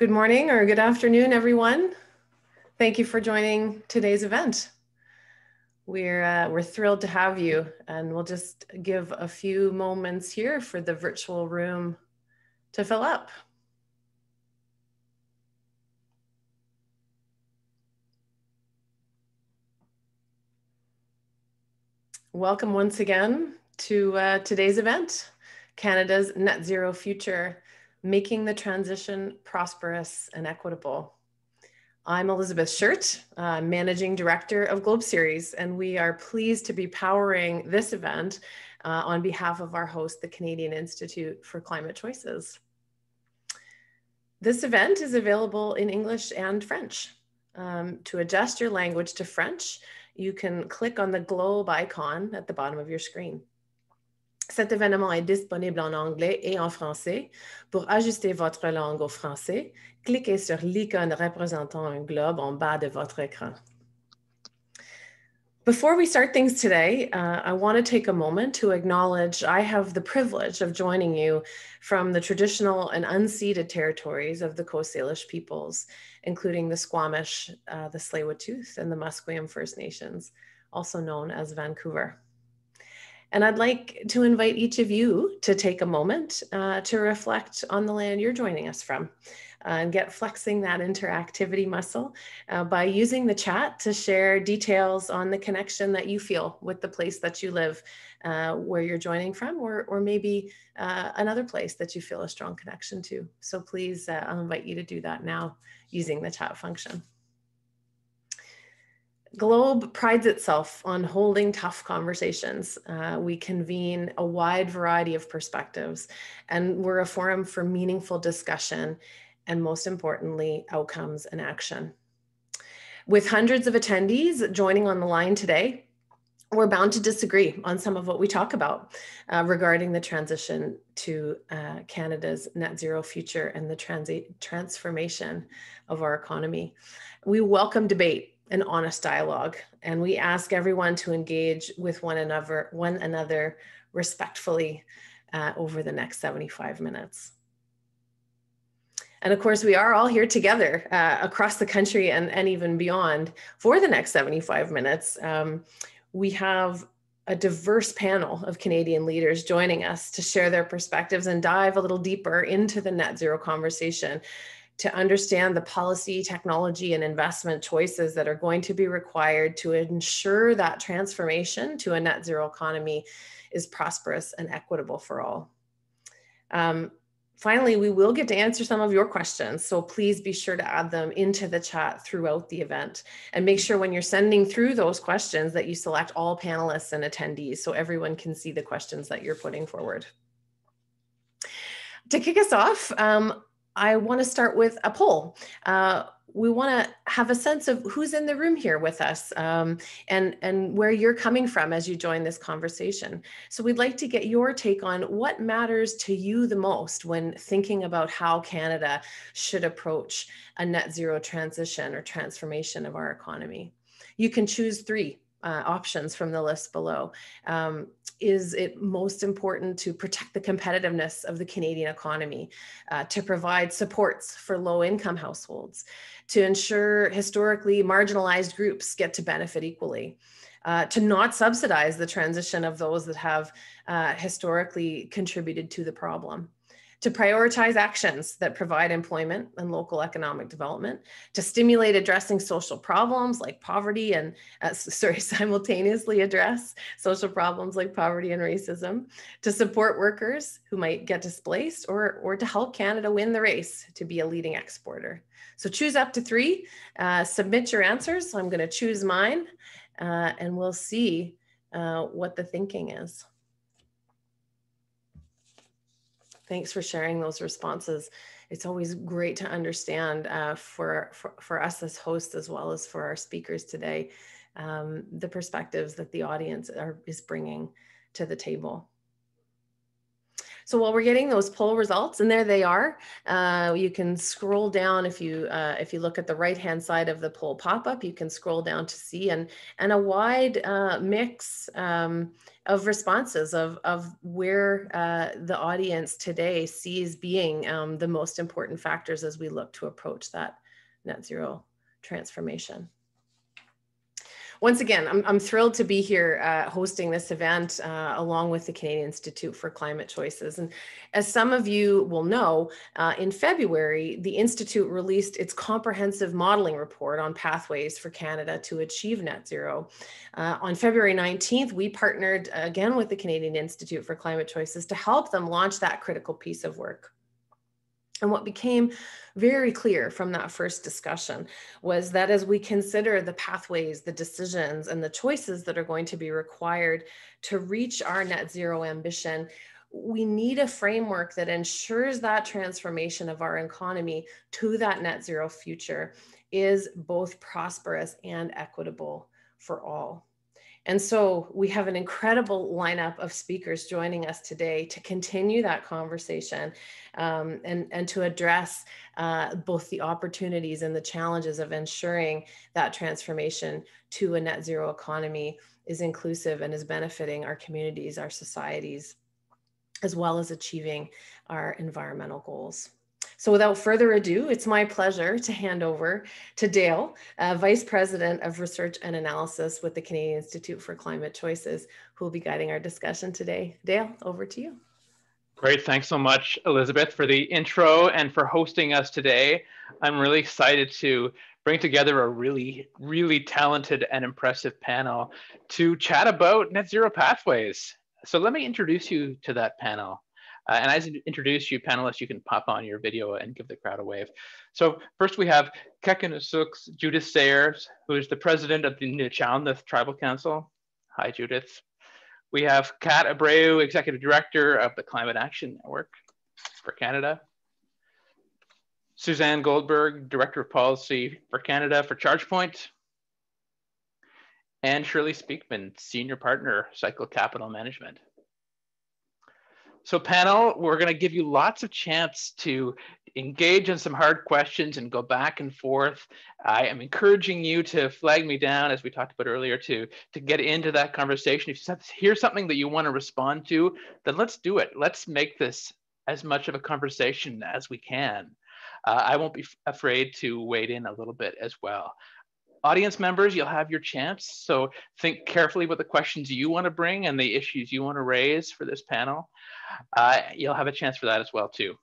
Good morning or good afternoon, everyone. Thank you for joining today's event. We're, uh, we're thrilled to have you and we'll just give a few moments here for the virtual room to fill up. Welcome once again to uh, today's event, Canada's Net Zero Future making the transition prosperous and equitable. I'm Elizabeth Shirt, uh, Managing Director of Globe Series, and we are pleased to be powering this event uh, on behalf of our host, the Canadian Institute for Climate Choices. This event is available in English and French. Um, to adjust your language to French, you can click on the globe icon at the bottom of your screen. Cet événement est disponible en anglais et en français. Pour ajuster votre langue au français, cliquez sur l'icône représentant un globe en bas de votre écran. Before we start things today, uh, I want to take a moment to acknowledge I have the privilege of joining you from the traditional and unceded territories of the Coast Salish peoples, including the Squamish, uh, the Tsleil-Waututh, and the Musqueam First Nations, also known as Vancouver. And I'd like to invite each of you to take a moment uh, to reflect on the land you're joining us from uh, and get flexing that interactivity muscle uh, by using the chat to share details on the connection that you feel with the place that you live, uh, where you're joining from, or, or maybe uh, another place that you feel a strong connection to. So please, uh, I'll invite you to do that now using the chat function. Globe prides itself on holding tough conversations. Uh, we convene a wide variety of perspectives, and we're a forum for meaningful discussion and, most importantly, outcomes and action. With hundreds of attendees joining on the line today, we're bound to disagree on some of what we talk about uh, regarding the transition to uh, Canada's net zero future and the trans transformation of our economy. We welcome debate an honest dialogue and we ask everyone to engage with one another one another respectfully uh, over the next 75 minutes. And of course we are all here together uh, across the country and, and even beyond for the next 75 minutes. Um, we have a diverse panel of Canadian leaders joining us to share their perspectives and dive a little deeper into the net zero conversation to understand the policy, technology, and investment choices that are going to be required to ensure that transformation to a net zero economy is prosperous and equitable for all. Um, finally, we will get to answer some of your questions. So please be sure to add them into the chat throughout the event and make sure when you're sending through those questions that you select all panelists and attendees so everyone can see the questions that you're putting forward. To kick us off, um, I want to start with a poll. Uh, we want to have a sense of who's in the room here with us um, and, and where you're coming from as you join this conversation. So we'd like to get your take on what matters to you the most when thinking about how Canada should approach a net zero transition or transformation of our economy. You can choose three uh, options from the list below. Um, is it most important to protect the competitiveness of the Canadian economy, uh, to provide supports for low income households, to ensure historically marginalized groups get to benefit equally? Uh, to not subsidize the transition of those that have uh, historically contributed to the problem to prioritize actions that provide employment and local economic development, to stimulate addressing social problems like poverty and, uh, sorry, simultaneously address social problems like poverty and racism, to support workers who might get displaced, or, or to help Canada win the race to be a leading exporter. So choose up to three, uh, submit your answers. So I'm going to choose mine, uh, and we'll see uh, what the thinking is. Thanks for sharing those responses. It's always great to understand uh, for, for, for, us as hosts as well as for our speakers today, um, the perspectives that the audience are, is bringing to the table. So while we're getting those poll results, and there they are, uh, you can scroll down if you uh, if you look at the right hand side of the poll pop up, you can scroll down to see and and a wide uh, mix um, of responses of of where uh, the audience today sees being um, the most important factors as we look to approach that net zero transformation once again, I'm, I'm thrilled to be here uh, hosting this event uh, along with the Canadian Institute for Climate Choices. And as some of you will know, uh, in February, the Institute released its comprehensive modeling report on pathways for Canada to achieve net zero. Uh, on February 19th, we partnered again with the Canadian Institute for Climate Choices to help them launch that critical piece of work. And what became very clear from that first discussion was that as we consider the pathways, the decisions, and the choices that are going to be required to reach our net zero ambition, we need a framework that ensures that transformation of our economy to that net zero future is both prosperous and equitable for all. And so we have an incredible lineup of speakers joining us today to continue that conversation um, and, and to address uh, both the opportunities and the challenges of ensuring that transformation to a net zero economy is inclusive and is benefiting our communities, our societies, as well as achieving our environmental goals. So without further ado, it's my pleasure to hand over to Dale, uh, Vice President of Research and Analysis with the Canadian Institute for Climate Choices, who will be guiding our discussion today. Dale, over to you. Great, thanks so much, Elizabeth, for the intro and for hosting us today. I'm really excited to bring together a really, really talented and impressive panel to chat about net zero pathways. So let me introduce you to that panel. Uh, and as I introduce you panelists, you can pop on your video and give the crowd a wave. So first we have Kekinusuqs Judith Sayers, who is the president of the Nuu-chah-nulth Tribal Council. Hi, Judith. We have Kat Abreu, executive director of the Climate Action Network for Canada. Suzanne Goldberg, director of policy for Canada for ChargePoint. And Shirley Speakman, senior partner, Cycle Capital Management. So panel, we're going to give you lots of chance to engage in some hard questions and go back and forth. I am encouraging you to flag me down, as we talked about earlier, to, to get into that conversation. If you hear something that you want to respond to, then let's do it. Let's make this as much of a conversation as we can. Uh, I won't be afraid to wade in a little bit as well. Audience members, you'll have your chance. So think carefully about the questions you want to bring and the issues you want to raise for this panel. Uh, you'll have a chance for that as well too.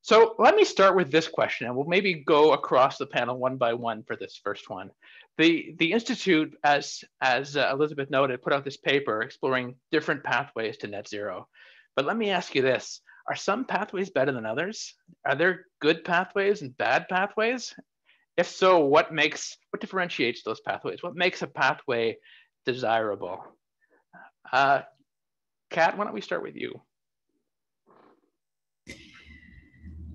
So let me start with this question and we'll maybe go across the panel one by one for this first one. The, the Institute, as, as uh, Elizabeth noted, put out this paper exploring different pathways to net zero. But let me ask you this, are some pathways better than others? Are there good pathways and bad pathways? If so, what makes, what differentiates those pathways? What makes a pathway desirable? Uh, Kat, why don't we start with you?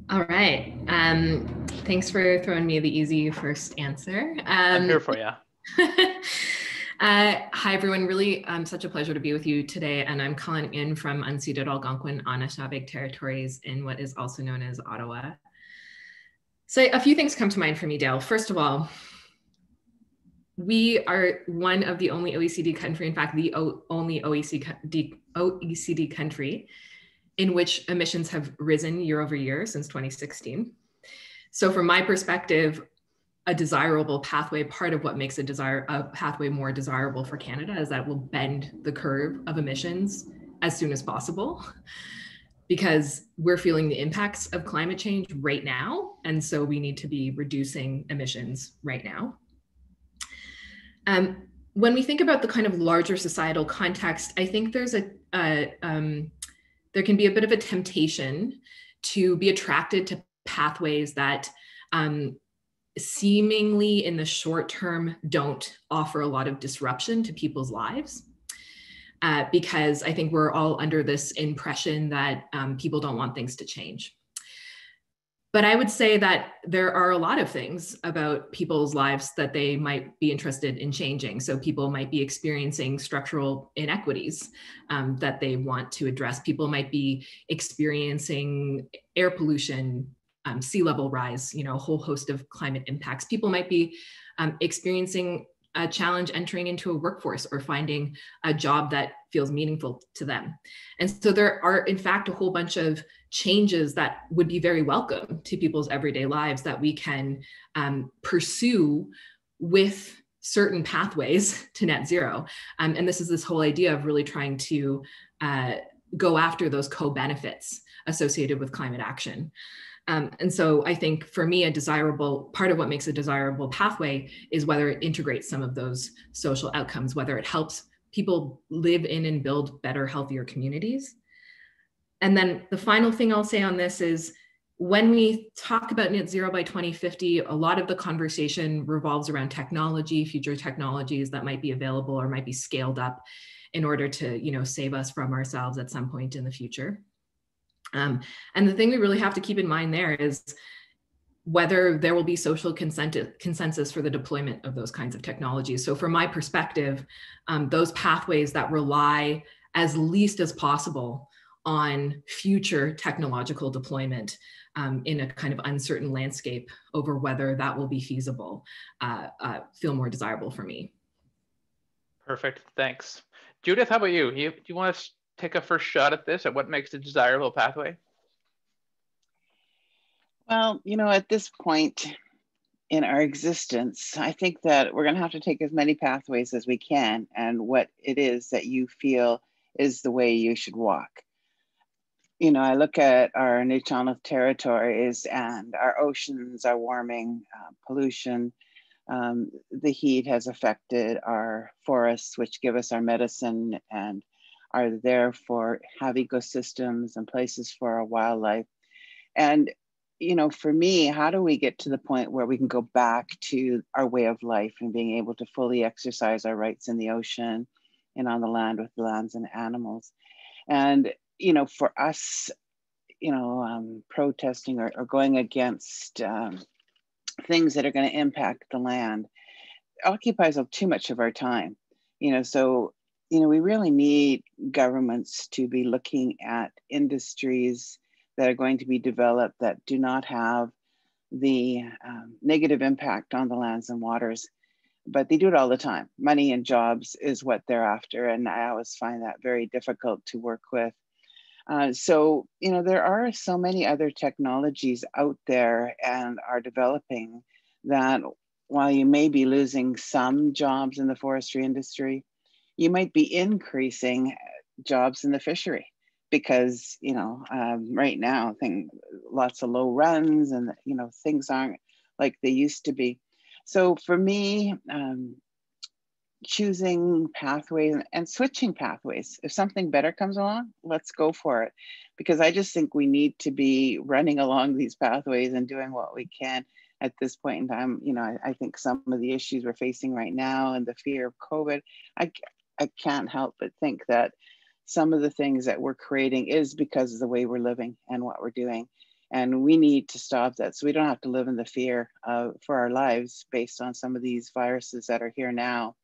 All right. Um, thanks for throwing me the easy first answer. Um, I'm here for you. uh, hi, everyone. Really um, such a pleasure to be with you today. And I'm calling in from unceded Algonquin Anishinaabe territories in what is also known as Ottawa. So a few things come to mind for me, Dale. First of all, we are one of the only OECD country, in fact, the only OECD, OECD country in which emissions have risen year over year since 2016. So from my perspective, a desirable pathway, part of what makes a desire a pathway more desirable for Canada is that it will bend the curve of emissions as soon as possible because we're feeling the impacts of climate change right now. And so we need to be reducing emissions right now. Um, when we think about the kind of larger societal context, I think there's a, a um, there can be a bit of a temptation to be attracted to pathways that um, seemingly in the short term don't offer a lot of disruption to people's lives uh, because I think we're all under this impression that um, people don't want things to change. but I would say that there are a lot of things about people's lives that they might be interested in changing. So people might be experiencing structural inequities um, that they want to address. People might be experiencing air pollution, um, sea level rise, you know, a whole host of climate impacts. People might be um, experiencing a challenge entering into a workforce or finding a job that feels meaningful to them. And so there are, in fact, a whole bunch of changes that would be very welcome to people's everyday lives that we can um, pursue with certain pathways to net zero. Um, and this is this whole idea of really trying to uh, go after those co benefits associated with climate action. Um, and so I think for me, a desirable part of what makes a desirable pathway is whether it integrates some of those social outcomes, whether it helps people live in and build better, healthier communities. And then the final thing I'll say on this is when we talk about net zero by 2050, a lot of the conversation revolves around technology, future technologies that might be available or might be scaled up in order to, you know, save us from ourselves at some point in the future. Um, and the thing we really have to keep in mind there is whether there will be social consent, consensus for the deployment of those kinds of technologies. So, from my perspective, um, those pathways that rely as least as possible on future technological deployment um, in a kind of uncertain landscape over whether that will be feasible uh, uh, feel more desirable for me. Perfect. Thanks. Judith, how about you? you do you want to take a first shot at this, at what makes a desirable pathway? Well, you know, at this point in our existence, I think that we're going to have to take as many pathways as we can and what it is that you feel is the way you should walk. You know, I look at our Nuu-chah-nulth territories and our oceans are warming, uh, pollution, um, the heat has affected our forests, which give us our medicine and are there for have ecosystems and places for our wildlife. And, you know, for me, how do we get to the point where we can go back to our way of life and being able to fully exercise our rights in the ocean and on the land with the lands and animals? And, you know, for us, you know, um, protesting or, or, going against um, things that are going to impact the land occupies up too much of our time you know so you know, we really need governments to be looking at industries that are going to be developed that do not have the um, negative impact on the lands and waters. But they do it all the time. Money and jobs is what they're after. And I always find that very difficult to work with. Uh, so, you know, there are so many other technologies out there and are developing that while you may be losing some jobs in the forestry industry, you might be increasing jobs in the fishery because you know um, right now thing lots of low runs and you know things aren't like they used to be. So for me um, choosing pathways and switching pathways if something better comes along let's go for it. Because i just think we need to be running along these pathways and doing what we can at this point in time. You know I, I think some of the issues we're facing right now and the fear of covid i I can't help but think that some of the things that we're creating is because of the way we're living and what we're doing. And we need to stop that so we don't have to live in the fear uh, for our lives based on some of these viruses that are here now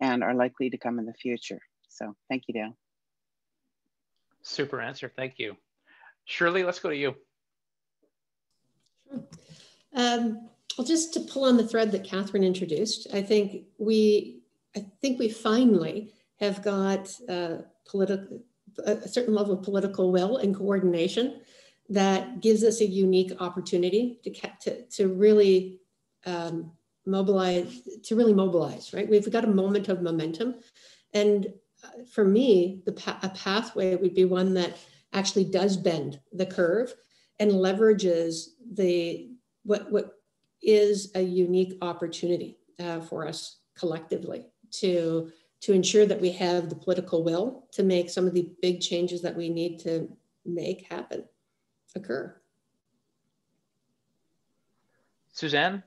and are likely to come in the future. So thank you, Dale. Super answer. Thank you. Shirley, let's go to you. Um, well, just to pull on the thread that Catherine introduced, I think we, I think we finally have got a certain level of political will and coordination that gives us a unique opportunity to, to, to really um, mobilize, to really mobilize, right? We've got a moment of momentum. And uh, for me, the pa a pathway would be one that actually does bend the curve and leverages the what, what is a unique opportunity uh, for us collectively to to ensure that we have the political will to make some of the big changes that we need to make happen occur. Suzanne?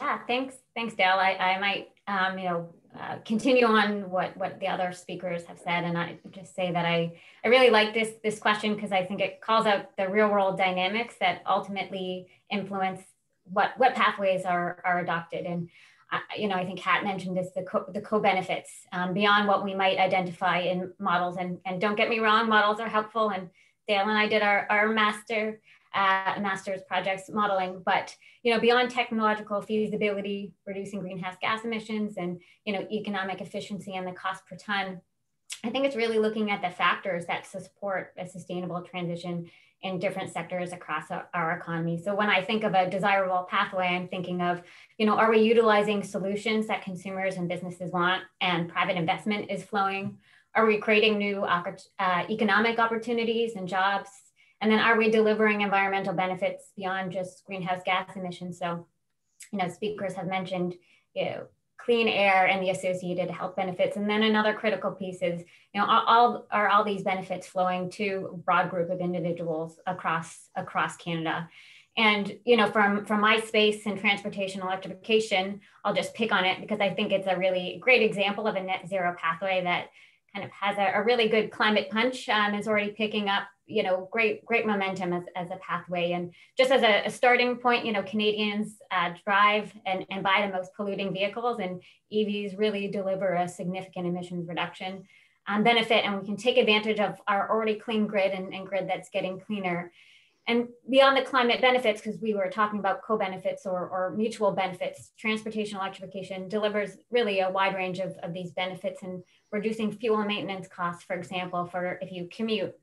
Yeah, thanks. Thanks, Dale. I, I might, um, you know, uh, continue on what what the other speakers have said, and I just say that I I really like this this question because I think it calls out the real world dynamics that ultimately influence what what pathways are are adopted. And you know, I think Kat mentioned this the co, the co benefits um, beyond what we might identify in models. And and don't get me wrong, models are helpful. And Dale and I did our our master uh, master's projects modeling, but you know, beyond technological feasibility, reducing greenhouse gas emissions and you know, economic efficiency and the cost per ton, I think it's really looking at the factors that support a sustainable transition in different sectors across our economy. So when I think of a desirable pathway, I'm thinking of, you know, are we utilizing solutions that consumers and businesses want and private investment is flowing? Are we creating new uh, economic opportunities and jobs and then are we delivering environmental benefits beyond just greenhouse gas emissions? So, you know, speakers have mentioned, you know, clean air and the associated health benefits. And then another critical piece is, you know, all, are all these benefits flowing to a broad group of individuals across across Canada. And you know, from from my space in transportation electrification, I'll just pick on it because I think it's a really great example of a net zero pathway that kind of has a, a really good climate punch. Um, is already picking up you know, great, great momentum as, as a pathway. And just as a, a starting point, you know, Canadians uh, drive and, and buy the most polluting vehicles and EVs really deliver a significant emissions reduction um, benefit. And we can take advantage of our already clean grid and, and grid that's getting cleaner. And beyond the climate benefits, because we were talking about co-benefits or, or mutual benefits, transportation electrification delivers really a wide range of, of these benefits and reducing fuel and maintenance costs, for example, for if you commute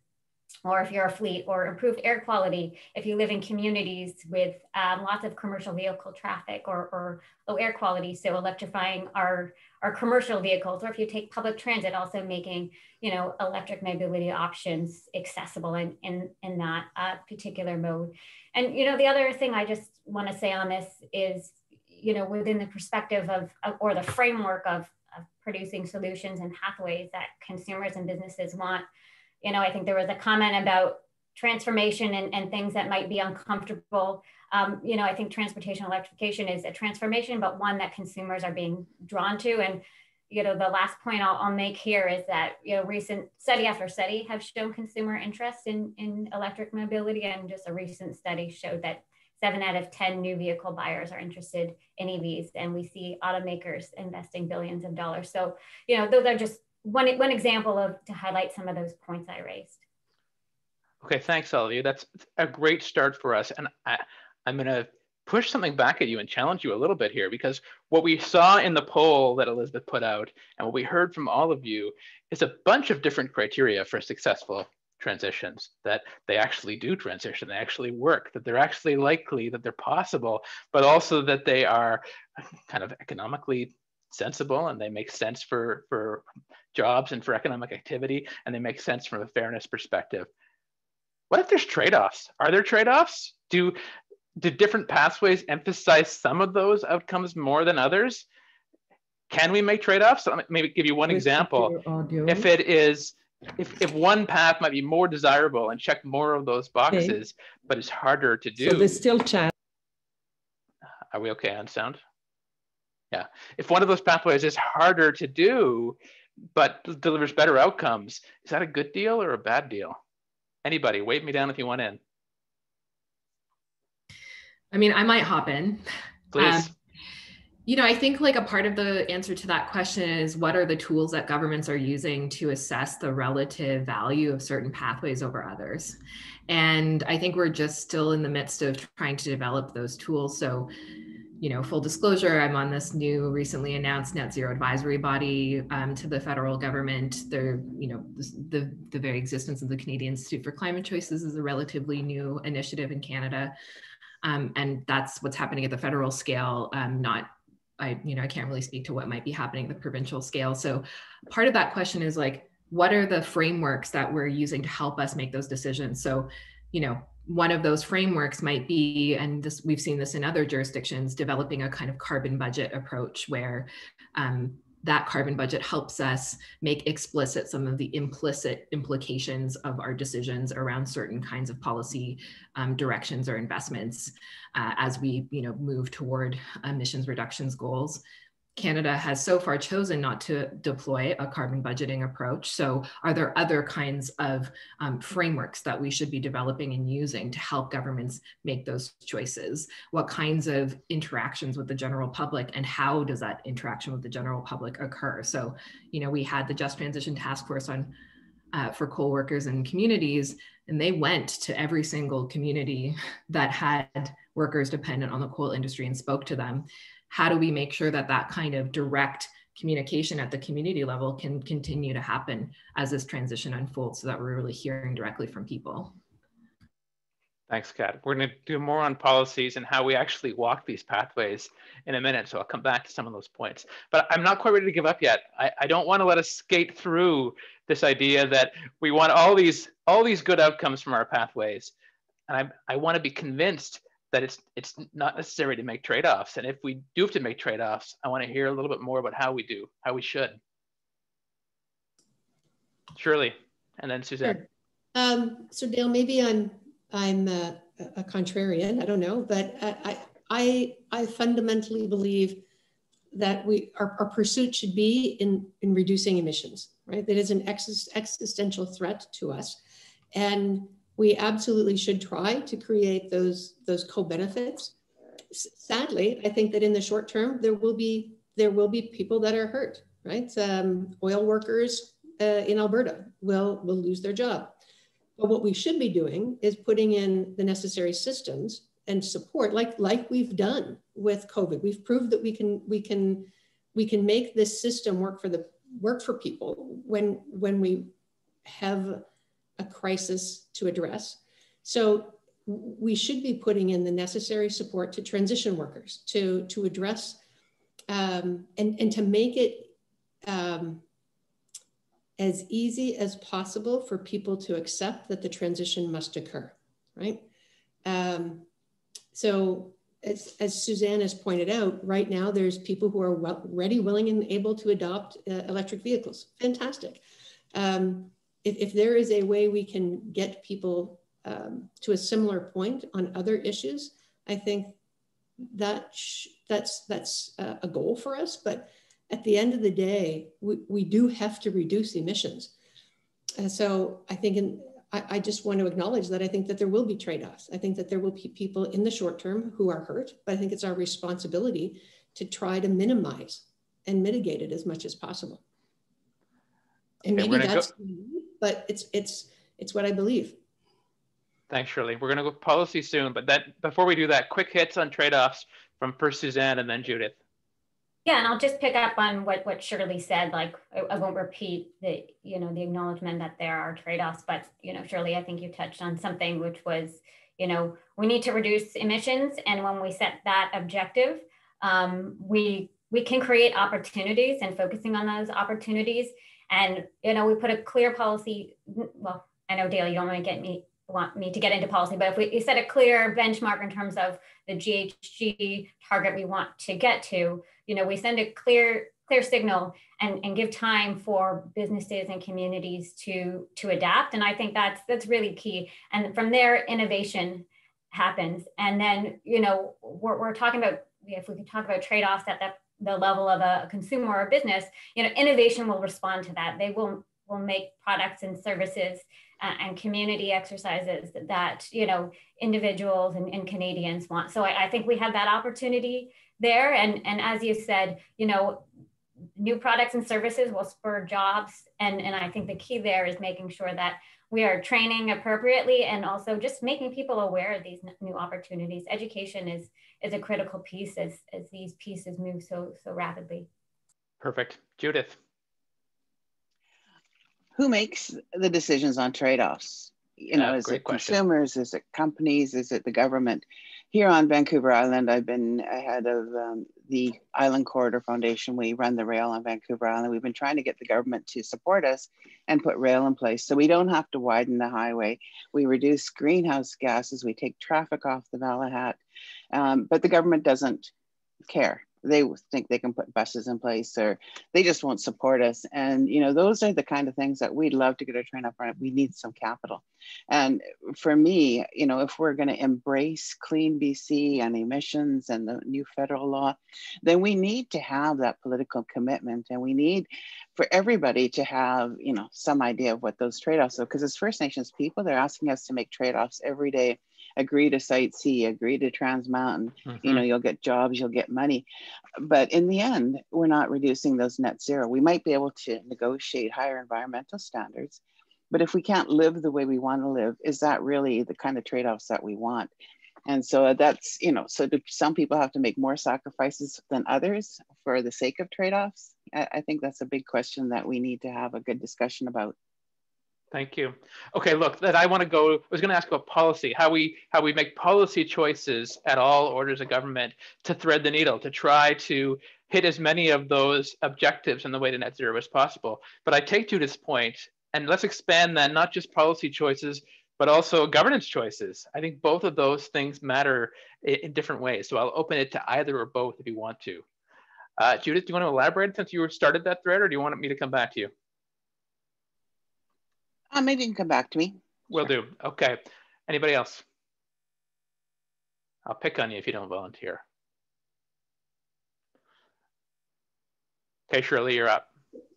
or if you're a fleet, or improved air quality if you live in communities with um, lots of commercial vehicle traffic or, or, low air quality. So electrifying our, our commercial vehicles, or if you take public transit, also making you know electric mobility options accessible in, in, in that uh, particular mode. And you know the other thing I just want to say on this is you know within the perspective of, of or the framework of, of producing solutions and pathways that consumers and businesses want you know, I think there was a comment about transformation and, and things that might be uncomfortable. Um, you know, I think transportation electrification is a transformation, but one that consumers are being drawn to. And, you know, the last point I'll, I'll make here is that, you know, recent study after study have shown consumer interest in, in electric mobility. And just a recent study showed that seven out of 10 new vehicle buyers are interested in EVs. And we see automakers investing billions of dollars. So, you know, those are just one, one example of to highlight some of those points I raised. Okay, thanks, Olivia. That's a great start for us. And I, I'm going to push something back at you and challenge you a little bit here because what we saw in the poll that Elizabeth put out and what we heard from all of you is a bunch of different criteria for successful transitions that they actually do transition they actually work that they're actually likely that they're possible but also that they are kind of economically sensible and they make sense for for jobs and for economic activity, and they make sense from a fairness perspective. What if there's trade-offs? Are there trade-offs? Do do different pathways emphasize some of those outcomes more than others? Can we make trade-offs? So maybe give you one example. If it is, if, if one path might be more desirable and check more of those boxes, okay. but it's harder to do. So there's still chance. Are we okay on sound? Yeah. If one of those pathways is harder to do, but delivers better outcomes. Is that a good deal or a bad deal? Anybody, wave me down if you want in. I mean, I might hop in. Please. Um, you know, I think like a part of the answer to that question is what are the tools that governments are using to assess the relative value of certain pathways over others? And I think we're just still in the midst of trying to develop those tools. So, you know, full disclosure, I'm on this new recently announced net zero advisory body um, to the federal government. The, you know, the, the very existence of the Canadian Institute for Climate Choices is a relatively new initiative in Canada. Um, and that's what's happening at the federal scale, um, not I, you know, I can't really speak to what might be happening at the provincial scale. So part of that question is like, what are the frameworks that we're using to help us make those decisions? So, you know, one of those frameworks might be, and this we've seen this in other jurisdictions, developing a kind of carbon budget approach where um, that carbon budget helps us make explicit some of the implicit implications of our decisions around certain kinds of policy um, directions or investments uh, as we you know move toward emissions reductions goals Canada has so far chosen not to deploy a carbon budgeting approach. So, are there other kinds of um, frameworks that we should be developing and using to help governments make those choices? What kinds of interactions with the general public, and how does that interaction with the general public occur? So, you know, we had the Just Transition Task Force on uh, for coal workers and communities, and they went to every single community that had workers dependent on the coal industry and spoke to them how do we make sure that that kind of direct communication at the community level can continue to happen as this transition unfolds so that we're really hearing directly from people. Thanks, Kat. We're going to do more on policies and how we actually walk these pathways in a minute. So I'll come back to some of those points. But I'm not quite ready to give up yet. I, I don't want to let us skate through this idea that we want all these all these good outcomes from our pathways. And I, I want to be convinced that it's it's not necessary to make trade-offs. And if we do have to make trade-offs, I want to hear a little bit more about how we do, how we should. Shirley, and then Suzanne. Sure. Um, so Dale, maybe I'm I'm a, a contrarian. I don't know, but I I I fundamentally believe that we our, our pursuit should be in in reducing emissions. Right, that is an exist, existential threat to us, and we absolutely should try to create those those co-benefits. Sadly, I think that in the short term there will be there will be people that are hurt. Right, um, oil workers uh, in Alberta will will lose their job. But what we should be doing is putting in the necessary systems and support, like like we've done with COVID. We've proved that we can we can we can make this system work for the work for people when when we have a crisis to address. So we should be putting in the necessary support to transition workers to, to address um, and, and to make it um, as easy as possible for people to accept that the transition must occur, right? Um, so as, as, Suzanne has pointed out, right now there's people who are well, ready, willing, and able to adopt uh, electric vehicles. Fantastic. Um, if, if there is a way we can get people um, to a similar point on other issues, I think that that's that's a goal for us. But at the end of the day, we, we do have to reduce emissions. And so I think in, I, I just want to acknowledge that I think that there will be trade-offs. I think that there will be people in the short term who are hurt, but I think it's our responsibility to try to minimize and mitigate it as much as possible. And maybe that's go but it's it's it's what I believe. Thanks, Shirley. We're going to go policy soon, but that before we do that, quick hits on trade-offs from first Suzanne and then Judith. Yeah, and I'll just pick up on what what Shirley said. Like I, I won't repeat the you know the acknowledgement that there are trade-offs, but you know Shirley, I think you touched on something which was you know we need to reduce emissions, and when we set that objective, um, we we can create opportunities, and focusing on those opportunities and you know, we put a clear policy. Well, I know Dale, you don't want to get me want me to get into policy, but if we set a clear benchmark in terms of the GHG target we want to get to, you know, we send a clear clear signal and, and give time for businesses and communities to to adapt. And I think that's that's really key. And from there, innovation happens. And then, you know, we're, we're talking about if we could talk about trade-offs at that the level of a consumer or a business, you know, innovation will respond to that. They will will make products and services uh, and community exercises that you know individuals and, and Canadians want. So I, I, think we have that opportunity there. And and as you said, you know, new products and services will spur jobs. And and I think the key there is making sure that we are training appropriately and also just making people aware of these new opportunities. Education is is a critical piece as, as these pieces move so so rapidly. Perfect. Judith. Who makes the decisions on trade-offs? You know, is it question. consumers? Is it companies? Is it the government? Here on Vancouver Island, I've been ahead of um, the Island Corridor Foundation. We run the rail on Vancouver Island. We've been trying to get the government to support us and put rail in place so we don't have to widen the highway. We reduce greenhouse gases. We take traffic off the Malahat. Um, but the government doesn't care. They think they can put buses in place or they just won't support us. And you know those are the kind of things that we'd love to get our train up on we need some capital. And for me you know if we're going to embrace clean bc and emissions and the new federal law then we need to have that political commitment and we need for everybody to have you know some idea of what those trade-offs are. Because as first nations people they're asking us to make trade-offs every day agree to site C, agree to Trans Mountain. Mm-hmm. You know, mm-hmm. you'll get jobs, you'll get money. But in the end, we're not reducing those net zero. We might be able to negotiate higher environmental standards. But if we can't live the way we want to live, is that really the kind of trade offs that we want? And so that's, you know, so do some people have to make more sacrifices than others for the sake of trade offs? I, I think that's a big question that we need to have a good discussion about. Thank you. Okay, look, that I want to go. I was going to ask about policy, how we how we make policy choices at all orders of government to thread the needle, to try to hit as many of those objectives in the way to net zero as possible. But I take Judith's point, and let's expand that not just policy choices, but also governance choices. I think both of those things matter in, in different ways. So I'll open it to either or both if you want to. Uh, Judith, do you want to elaborate since you started that thread, or do you want me to come back to you? Uh, maybe you can come back to me. We'll sure. do. Okay. Anybody else? I'll pick on you if you don't volunteer. Okay, Shirley, you're up.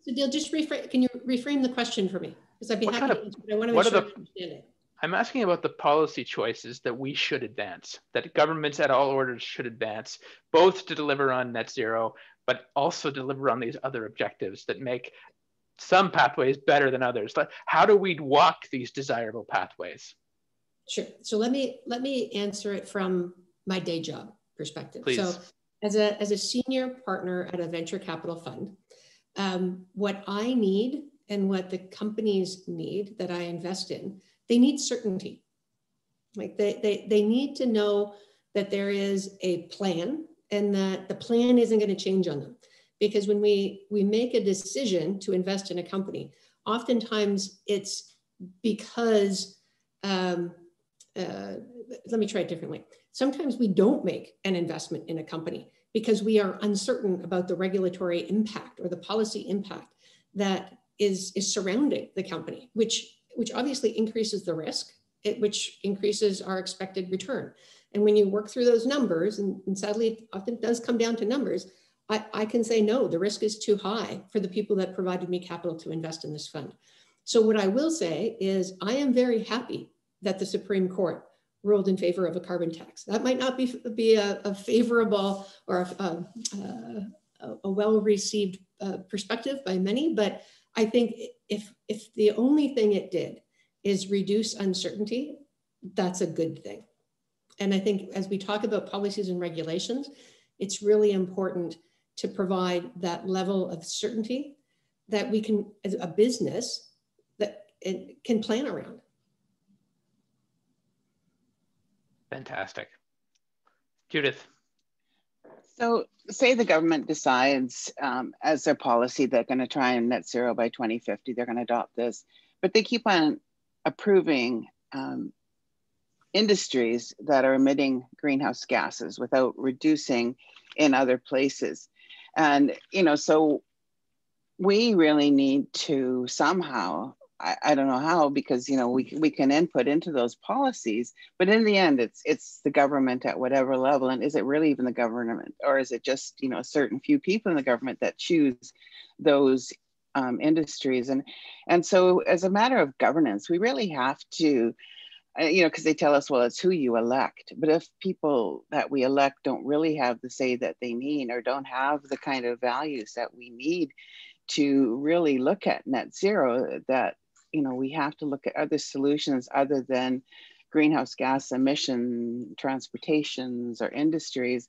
So Dale, just reframe, can you reframe the question for me? Because I'd be what happy kind of, to answer, but I want to make sure the, I understand it. I'm asking about the policy choices that we should advance, that governments at all orders should advance, both to deliver on net zero, but also deliver on these other objectives that make some pathways better than others. But how do we walk these desirable pathways? Sure. So let me let me answer it from my day job perspective. Please. So as a as a senior partner at a venture capital fund, um, what I need and what the companies need that I invest in, they need certainty. Like they they they need to know that there is a plan and that the plan isn't going to change on them because when we we make a decision to invest in a company oftentimes it's because um, uh, let me try it differently. Sometimes we don't make an investment in a company because we are uncertain about the regulatory impact or the policy impact that is is surrounding the company which which obviously increases the risk it, which increases our expected return. And when you work through those numbers and, and sadly it often does come down to numbers I, I can say no, the risk is too high for the people that provided me capital to invest in this fund. So what I will say is I am very happy that the Supreme Court ruled in favor of a carbon tax. That might not be, be a, a favorable or a, a, a well-received uh, perspective by many, but I think if, if the only thing it did is reduce uncertainty, that's a good thing. And I think as we talk about policies and regulations, it's really important to provide that level of certainty that we can, as a business, that it can plan around. Fantastic. Judith. So, say the government decides um, as their policy they're going to try and net zero by 2050, they're going to adopt this, but they keep on approving um, industries that are emitting greenhouse gases without reducing in other places. And, you know, so we really need to somehow, I, I don't know how, because, you know, we, we can input into those policies, but in the end, it's, it's the government at whatever level. And is it really even the government or is it just, you know, a certain few people in the government that choose those um, industries? And, and so as a matter of governance, we really have to, you know, because they tell us, well, it's who you elect. But if people that we elect don't really have the say that they need or don't have the kind of values that we need to really look at net zero, that, you know, we have to look at other solutions other than greenhouse gas emission transportations or industries,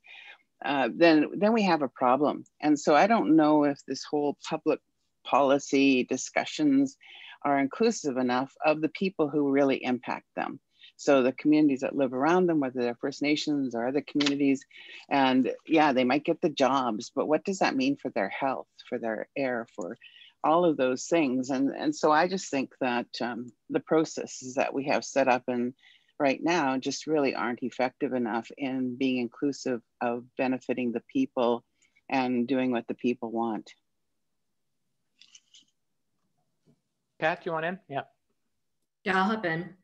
uh, then, then we have a problem. And so I don't know if this whole public policy discussions are inclusive enough of the people who really impact them. So the communities that live around them, whether they're First Nations or other communities, and yeah, they might get the jobs, but what does that mean for their health, for their air, for all of those things? And, and so I just think that um, the processes that we have set up and right now just really aren't effective enough in being inclusive of benefiting the people and doing what the people want. Kat, you want in? Yeah. Yeah, I'll hop in.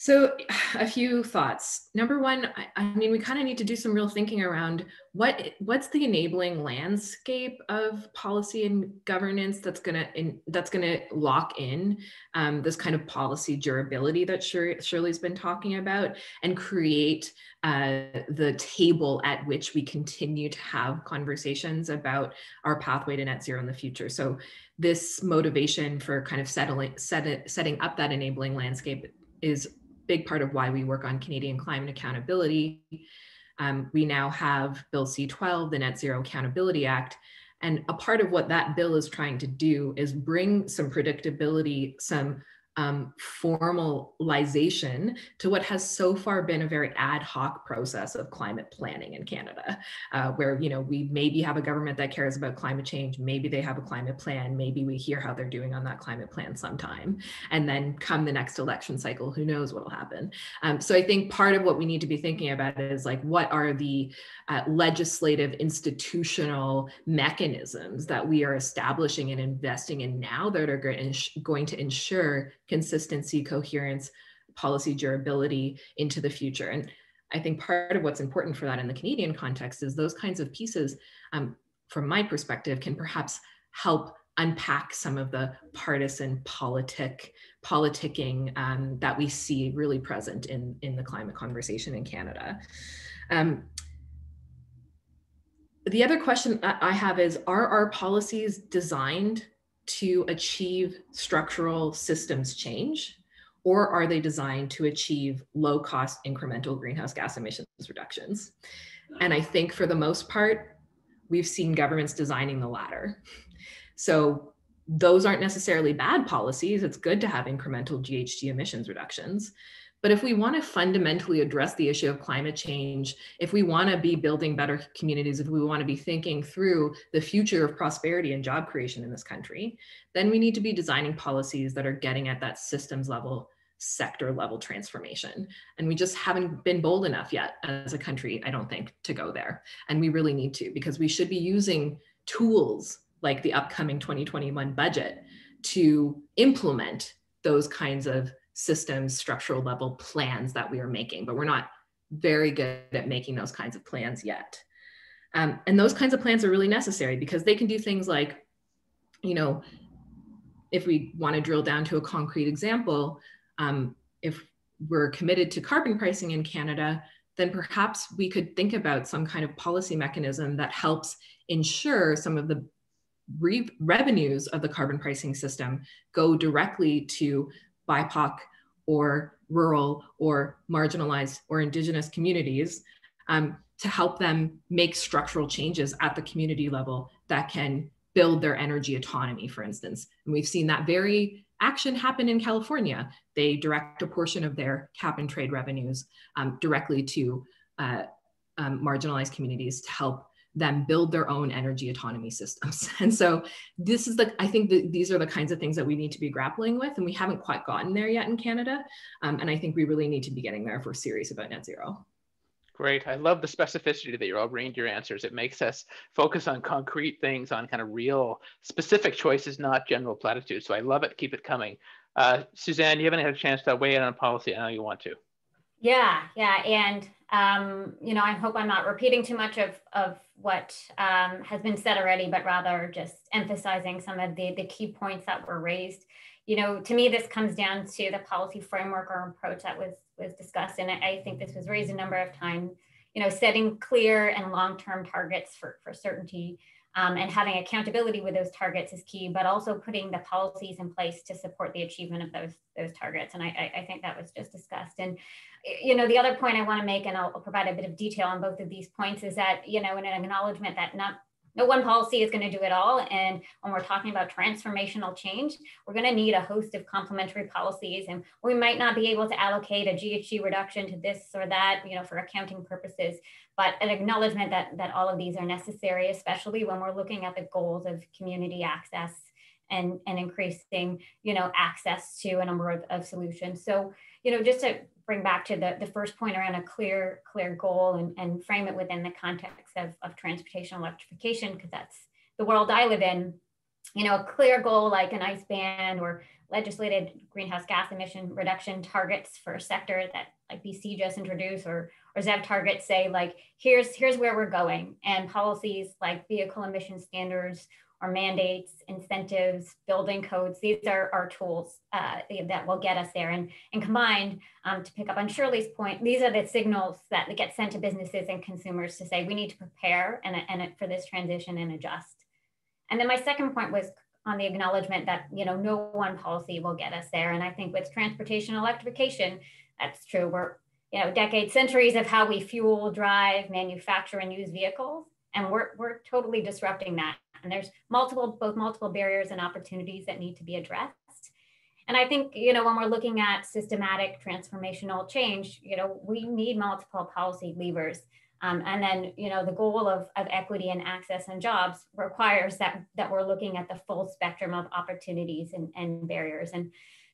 So, a few thoughts. Number one, I, I mean, we kind of need to do some real thinking around what what's the enabling landscape of policy and governance that's gonna in, that's gonna lock in um, this kind of policy durability that Shirley's been talking about, and create uh, the table at which we continue to have conversations about our pathway to net zero in the future. So, this motivation for kind of settling set setting up that enabling landscape is big part of why we work on Canadian climate accountability. Um, we now have Bill C12, the Net Zero Accountability Act. And a part of what that bill is trying to do is bring some predictability, some um, formalization to what has so far been a very ad hoc process of climate planning in Canada, uh, where you know we maybe have a government that cares about climate change, maybe they have a climate plan, maybe we hear how they're doing on that climate plan sometime, and then come the next election cycle, who knows what will happen. Um, so I think part of what we need to be thinking about is like what are the uh, legislative institutional mechanisms that we are establishing and investing in now that are going to ensure consistency, coherence, policy durability into the future. And I think part of what's important for that in the Canadian context is those kinds of pieces, um, from my perspective, can perhaps help unpack some of the partisan politic politicking um, that we see really present in, in the climate conversation in Canada. Um, the other question I have is, are our policies designed to achieve structural systems change? Or are they designed to achieve low cost incremental greenhouse gas emissions reductions? And I think for the most part, we've seen governments designing the latter. So those aren't necessarily bad policies. It's good to have incremental GHG emissions reductions. But if we want to fundamentally address the issue of climate change, if we want to be building better communities, if we want to be thinking through the future of prosperity and job creation in this country, then we need to be designing policies that are getting at that systems level, sector level transformation. And we just haven't been bold enough yet as a country, I don't think, to go there. And we really need to, because we should be using tools like the upcoming 2021 budget to implement those kinds of systems, structural level plans that we are making, but we're not very good at making those kinds of plans yet. Um, and those kinds of plans are really necessary because they can do things like, you know, if we want to drill down to a concrete example, um, if we're committed to carbon pricing in Canada, then perhaps we could think about some kind of policy mechanism that helps ensure some of the re revenues of the carbon pricing system go directly to BIPOC or rural or marginalized or indigenous communities um, to help them make structural changes at the community level that can build their energy autonomy, for instance. And we've seen that very action happen in California. They direct a portion of their cap and trade revenues um, directly to uh, um, marginalized communities to help them build their own energy autonomy systems. And so this is the, I think that these are the kinds of things that we need to be grappling with and we haven't quite gotten there yet in Canada. Um, and I think we really need to be getting there if we're serious about net zero. Great. I love the specificity that you're all bringing to your answers. It makes us focus on concrete things, on kind of real specific choices, not general platitudes. So I love it. Keep it coming. Uh, Suzanne, you haven't had a chance to weigh in on policy. I know you want to. Yeah, yeah. And, um, you know, I hope I'm not repeating too much of, of what um, has been said already, but rather just emphasizing some of the, the key points that were raised. You know, to me, this comes down to the policy framework or approach that was, was discussed. And I, think this was raised a number of times, you know, setting clear and long-term targets for, for certainty um, and having accountability with those targets is key, but also putting the policies in place to support the achievement of those those targets. And I, I think that was just discussed. And you know, the other point I want to make, and I'll, I'll provide a bit of detail on both of these points, is that you know, in an acknowledgement that not no one policy is going to do it all. And when we're talking about transformational change, we're going to need a host of complementary policies. And we might not be able to allocate a GHG reduction to this or that, you know, for accounting purposes, but an acknowledgement that, that all of these are necessary, especially when we're looking at the goals of community access and, and increasing, you know, access to a number of, of solutions. So, you know, just to bring back to the, the first point around a clear, clear goal and, and frame it within the context of, of transportation electrification, because that's the world I live in. You know, a clear goal like an ICE ban or legislated greenhouse gas emission reduction targets for a sector that like BC just introduced or or ZEV targets say like here's here's where we're going and policies like vehicle emission standards or mandates, incentives, building codes. These are our tools uh, that will get us there. And, and combined, um, to pick up on Shirley's point, these are the signals that get sent to businesses and consumers to say we need to prepare and, and for this transition and adjust. And then my second point was on the acknowledgement that you know no one policy will get us there. And I think with transportation electrification, that's true. We're you know decades, centuries of how we fuel, drive, manufacture, and use vehicles, and we're we're totally disrupting that. And there's multiple both multiple barriers and opportunities that need to be addressed. And I think, you know, when we're looking at systematic transformational change, you know, we need multiple policy levers um, and then, you know, the goal of, of equity and access and jobs requires that, that we're looking at the full spectrum of opportunities and, and barriers. And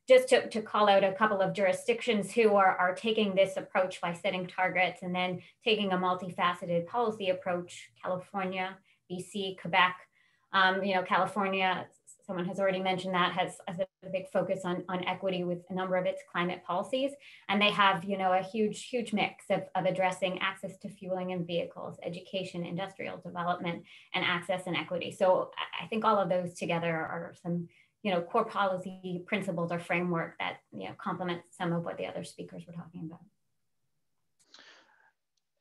just to, to call out a couple of jurisdictions who are, are taking this approach by setting targets and then taking a multifaceted policy approach, California, BC, Quebec, um, you know, California someone has already mentioned that has, has, a big focus on, on equity with a number of its climate policies. And they have you know a huge huge mix of, of addressing access to fueling and vehicles education industrial development and access and equity. So i think all of those together are some you know core policy principles or framework that you know complement some of what the other speakers were talking about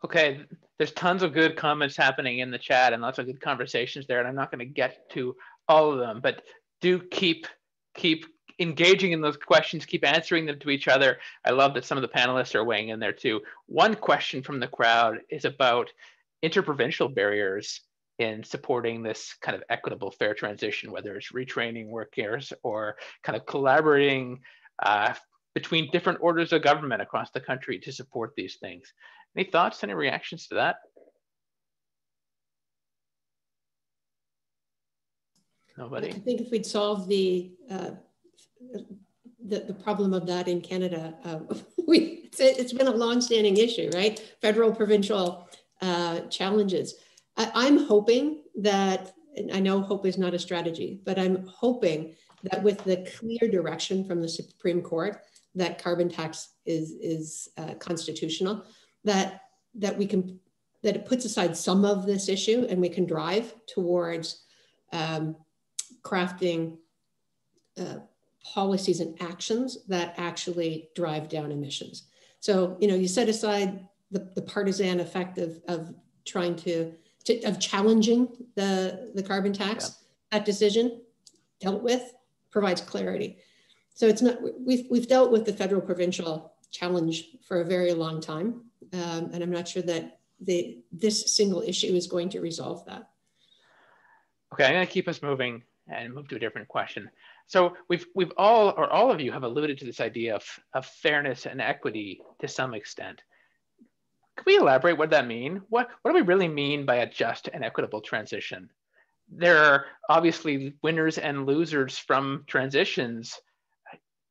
Okay, there's tons of good comments happening in the chat and lots of good conversations there, and I'm not going to get to all of them, but do keep keep engaging in those questions, keep answering them to each other. I love that some of the panelists are weighing in there too. One question from the crowd is about interprovincial barriers in supporting this kind of equitable fair transition, whether it's retraining workers or kind of collaborating uh, between different orders of government across the country to support these things. Any thoughts, any reactions to that? Nobody? I think if we'd solve the, uh, the, the, problem of that in Canada, uh, we, it's, it's been a long-standing issue, right? Federal, provincial uh, challenges. I, am hoping that, I know hope is not a strategy, but I'm hoping that with the clear direction from the Supreme Court that carbon tax is, is uh, constitutional, that, that we can, that it puts aside some of this issue and we can drive towards um, crafting uh, policies and actions that actually drive down emissions. So, you know, you set aside the, the partisan effect of, of trying to, to, of challenging the, the carbon tax, yeah. that decision dealt with provides clarity. So it's not, we've, we've dealt with the federal provincial challenge for a very long time. Um, and I'm not sure that the, this single issue is going to resolve that. Okay, I'm gonna keep us moving and move to a different question. So we've we've all or all of you have alluded to this idea of, of fairness and equity to some extent. Can we elaborate what that mean? What what do we really mean by a just and equitable transition? There are obviously winners and losers from transitions.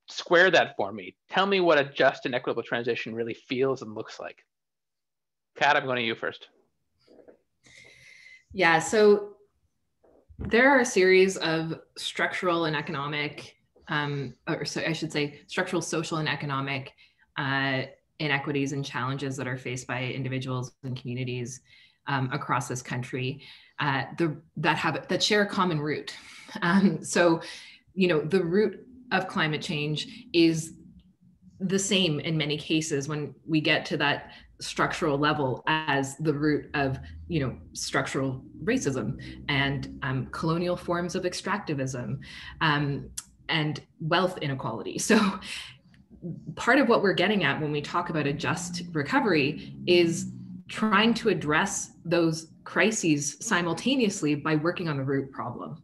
Square that for me. Tell me what a just and equitable transition really feels and looks like. Kat, I'm going to you first. Yeah, so there are a series of structural and economic, um, or so I should say, structural, social, and economic uh, inequities and challenges that are faced by individuals and communities um, across this country uh, the, that have that share a common root. Um, so, you know, the root of climate change is the same in many cases when we get to that structural level as the root of you know structural racism and um, colonial forms of extractivism um, and wealth inequality so part of what we're getting at when we talk about a just recovery is trying to address those crises simultaneously by working on the root problem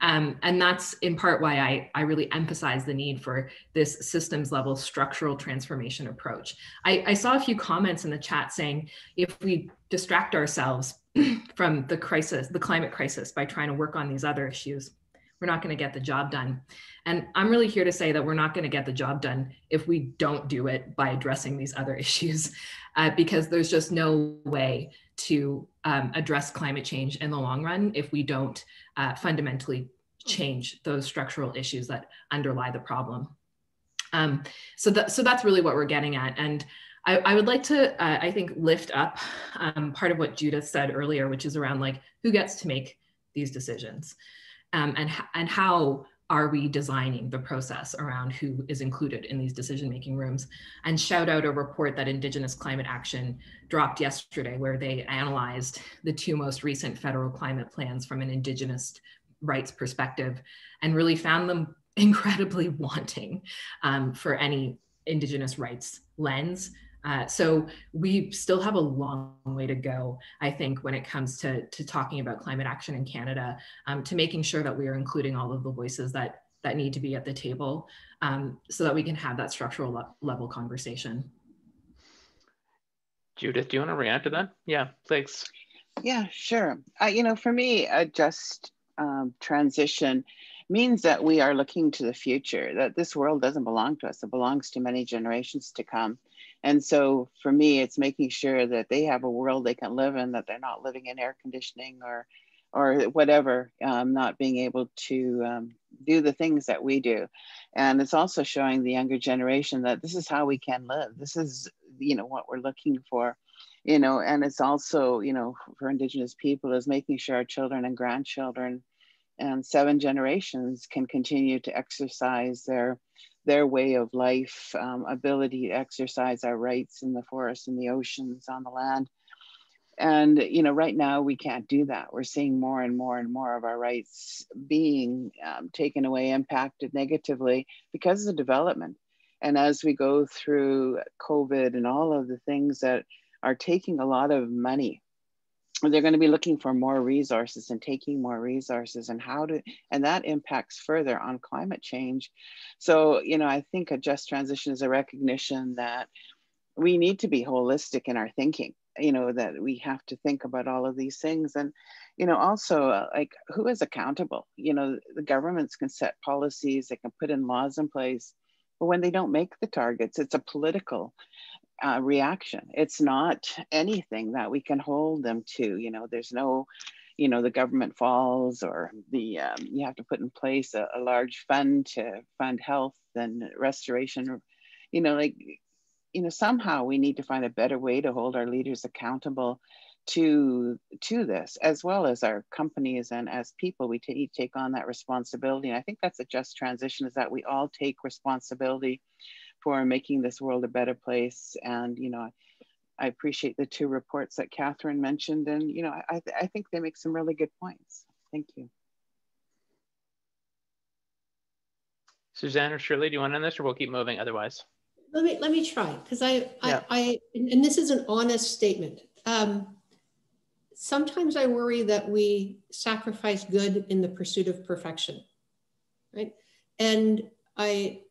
um, and that's in part why I, I really emphasize the need for this systems level structural transformation approach. I, I saw a few comments in the chat saying if we distract ourselves from the crisis, the climate crisis, by trying to work on these other issues, we're not going to get the job done. And I'm really here to say that we're not going to get the job done if we don't do it by addressing these other issues, uh, because there's just no way to um, address climate change in the long run if we don't uh, fundamentally change those structural issues that underlie the problem. Um, so, that, so that's really what we're getting at. And I, I would like to, uh, I think, lift up um, part of what Judith said earlier, which is around like who gets to make these decisions um, and, and how are we designing the process around who is included in these decision-making rooms? And shout out a report that indigenous climate action dropped yesterday where they analyzed the two most recent federal climate plans from an indigenous rights perspective and really found them incredibly wanting um, for any indigenous rights lens uh, so we still have a long way to go, I think, when it comes to, to talking about climate action in Canada, um, to making sure that we are including all of the voices that, that need to be at the table um, so that we can have that structural le level conversation. Judith, do you want to react to that? Yeah, thanks. Yeah, sure. Uh, you know, for me, a just um, transition means that we are looking to the future, that this world doesn't belong to us, it belongs to many generations to come. And so for me, it's making sure that they have a world they can live in, that they're not living in air conditioning or or whatever, um, not being able to um, do the things that we do. And it's also showing the younger generation that this is how we can live. This is, you know, what we're looking for, you know, and it's also, you know, for Indigenous people is making sure our children and grandchildren and seven generations can continue to exercise their their way of life, um, ability to exercise our rights in the forests, in the oceans, on the land. And, you know, right now we can't do that. We're seeing more and more and more of our rights being um, taken away, impacted negatively because of the development. And as we go through COVID and all of the things that are taking a lot of money they're going to be looking for more resources and taking more resources and how to and that impacts further on climate change. So you know i think a just transition is a recognition that we need to be holistic in our thinking you know that we have to think about all of these things. And you know also uh, like who is accountable? You know the governments can set policies they can put in laws in place but when they don't make the targets it's a political uh, reaction. It's not anything that we can hold them to. You know, there's no, you know, the government falls or the um, you have to put in place a, a large fund to fund health and restoration. You know, like you know, somehow we need to find a better way to hold our leaders accountable to to this as well as our companies and as people we t- take on that responsibility and i think that's a just transition is that we all take responsibility for making this world a better place. And, you know, I appreciate the two reports that Catherine mentioned. And, you know, I, I think they make some really good points. Thank you. Suzanne or Shirley, do you want to end this or we'll keep moving otherwise? Let me, let me try, because I, yeah. I, I, and this is an honest statement. Um, sometimes I worry that we sacrifice good in the pursuit of perfection, right? And I,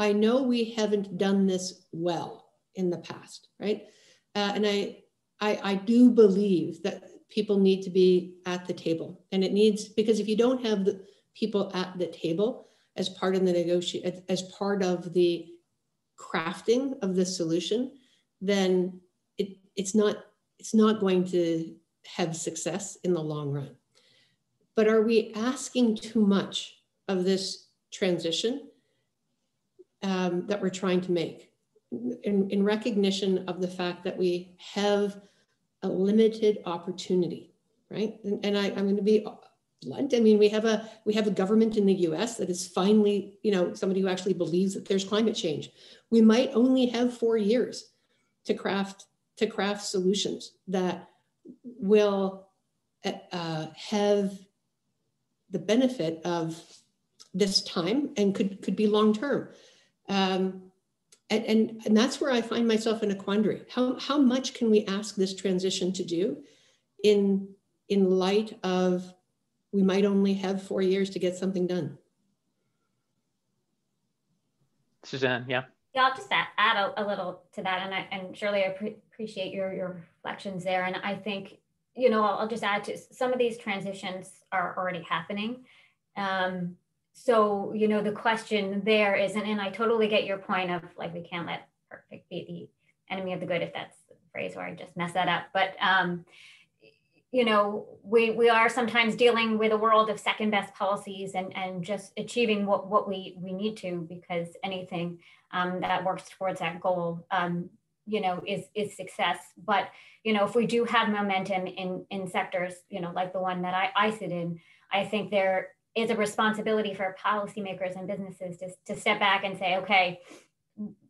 I know we haven't done this well in the past, right? Uh, and I, I, I do believe that people need to be at the table, and it needs because if you don't have the people at the table as part of the negotiate as part of the crafting of the solution, then it, it's not it's not going to have success in the long run. But are we asking too much of this transition? Um, that we're trying to make in, in recognition of the fact that we have a limited opportunity, right? And, and I, I'm going to be blunt. I mean, we have a we have a government in the U.S. that is finally, you know, somebody who actually believes that there's climate change. We might only have four years to craft to craft solutions that will uh, have the benefit of this time and could could be long term. Um, and, and, and that's where I find myself in a quandary. How, how much can we ask this transition to do in, in light of we might only have four years to get something done? Suzanne, yeah. Yeah, I'll just add, add a, a, little to that. And, I, and Shirley, I pre appreciate your, your reflections there. And I think, you know, I'll, I'll just add to some of these transitions are already happening Um, so, you know, the question there is, and, I totally get your point of like, we can't let perfect be the enemy of the good, if that's the phrase, or I just mess that up. But, um, you know, we, we are sometimes dealing with a world of second best policies and, and just achieving what, what we, we need to, because anything um, that works towards that goal, um, you know, is, is success. But, you know, if we do have momentum in, in sectors, you know, like the one that I, I sit in, I think there is a responsibility for policymakers and businesses to, to step back and say, okay,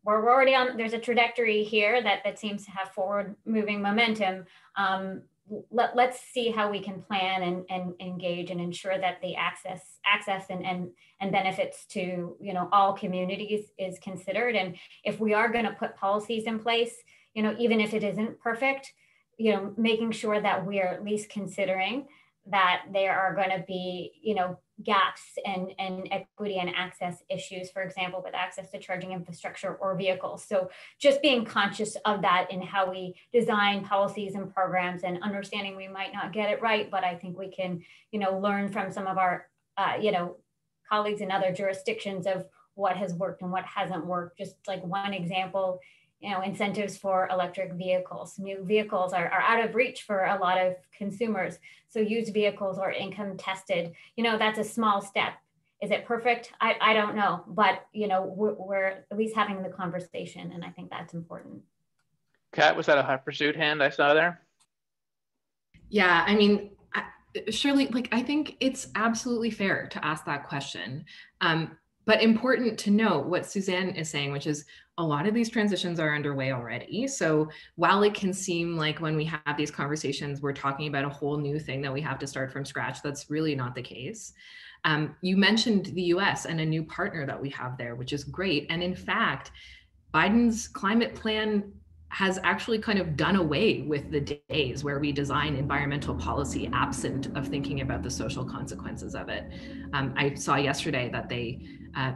we're already on, there's a trajectory here that, that seems to have forward moving momentum. Um, let, let's see how we can plan and, and engage and ensure that the access access and, and, and benefits to you know all communities is considered and if we are going to put policies in place you know even if it isn't perfect you know making sure that we are at least considering that there are going to be you know gaps and, and equity and access issues, for example, with access to charging infrastructure or vehicles. So just being conscious of that in how we design policies and programs and understanding we might not get it right, but I think we can, you know, learn from some of our, uh, you know, colleagues in other jurisdictions of what has worked and what hasn't worked. Just like one example you know, incentives for electric vehicles. New vehicles are, are out of reach for a lot of consumers. So used vehicles or income tested, you know, that's a small step. Is it perfect? I, I don't know, but you know, we're, we're at least having the conversation and I think that's important. Kat, was that a hot pursuit hand I saw there? Yeah, I mean, Shirley, like, I think it's absolutely fair to ask that question. Um, but important to note what Suzanne is saying, which is a lot of these transitions are underway already. So while it can seem like when we have these conversations, we're talking about a whole new thing that we have to start from scratch, that's really not the case. Um, you mentioned the US and a new partner that we have there, which is great. And in fact, Biden's climate plan has actually kind of done away with the days where we design environmental policy absent of thinking about the social consequences of it. Um, I saw yesterday that they uh,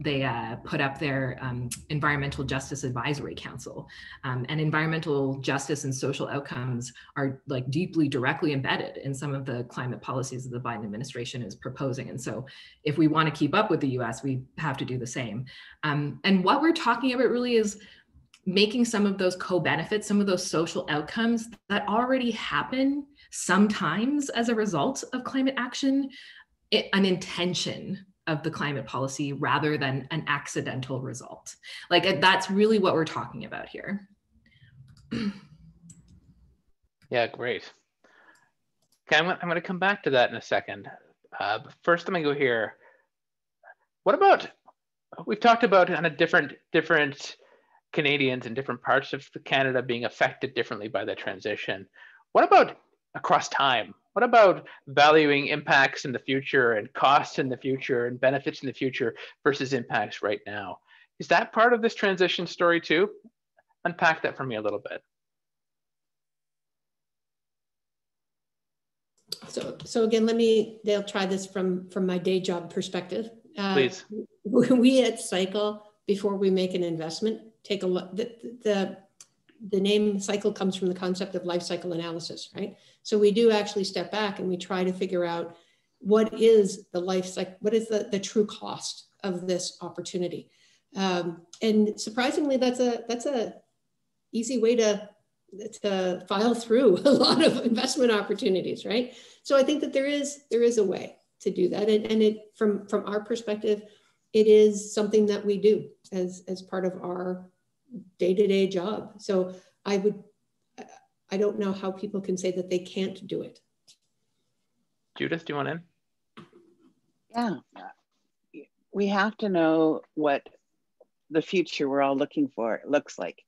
they uh, put up their um, Environmental Justice Advisory Council. Um, and environmental justice and social outcomes are like deeply directly embedded in some of the climate policies that the Biden administration is proposing. And so if we want to keep up with the US, we have to do the same. Um, and what we're talking about really is making some of those co-benefits, some of those social outcomes that already happen sometimes as a result of climate action, an intention of the climate policy rather than an accidental result. Like that's really what we're talking about here. yeah, great. Okay, I'm, I'm going to come back to that in a second. Uh, first, let me go here. What about, we've talked about kind of different, different Canadians in different parts of Canada being affected differently by the transition. What about across time? What about valuing impacts in the future and costs in the future and benefits in the future versus impacts right now? Is that part of this transition story too? Unpack that for me a little bit. So, so again, let me, they'll try this from, from my day job perspective. Uh, Please. We at Cycle, before we make an investment, take a look, the, the the name cycle comes from the concept of life cycle analysis, right? So we do actually step back and we try to figure out what is the life cycle, what is the, the true cost of this opportunity. Um, and surprisingly, that's a that's a easy way to to file through a lot of investment opportunities, right? So I think that there is there is a way to do that, and, and it from from our perspective, it is something that we do as as part of our day-to-day job. So I would, I don't know how people can say that they can't do it. Judith, do you want in? Yeah, we have to know what the future we're all looking for looks like.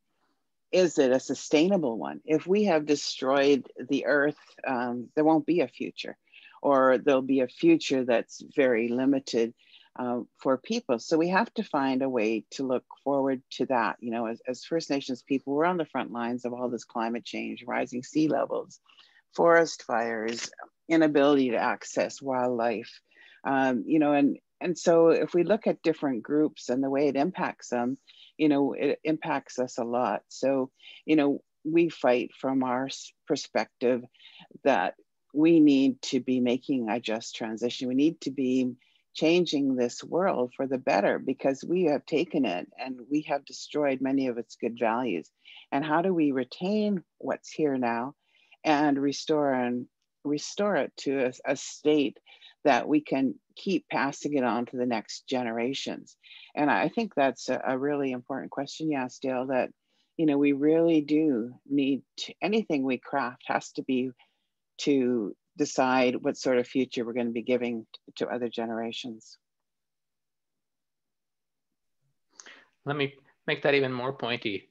Is it a sustainable one? If we have destroyed the earth, um, there won't be a future, or there'll be a future that's very limited uh, for people. So we have to find a way to look forward to that. You know, as, as First Nations people, we're on the front lines of all this climate change, rising sea levels, forest fires, inability to access wildlife. Um, you know, and and so if we look at different groups and the way it impacts them, you know, it impacts us a lot. So, you know, we fight from our perspective that we need to be making a just transition. We need to be changing this world for the better because we have taken it and we have destroyed many of its good values. And how do we retain what's here now and restore and restore it to a, a state that we can keep passing it on to the next generations? And I think that's a, a really important question you asked, Dale, that you know we really do need to, anything we craft has to be to decide what sort of future we're going to be giving to other generations. Let me make that even more pointy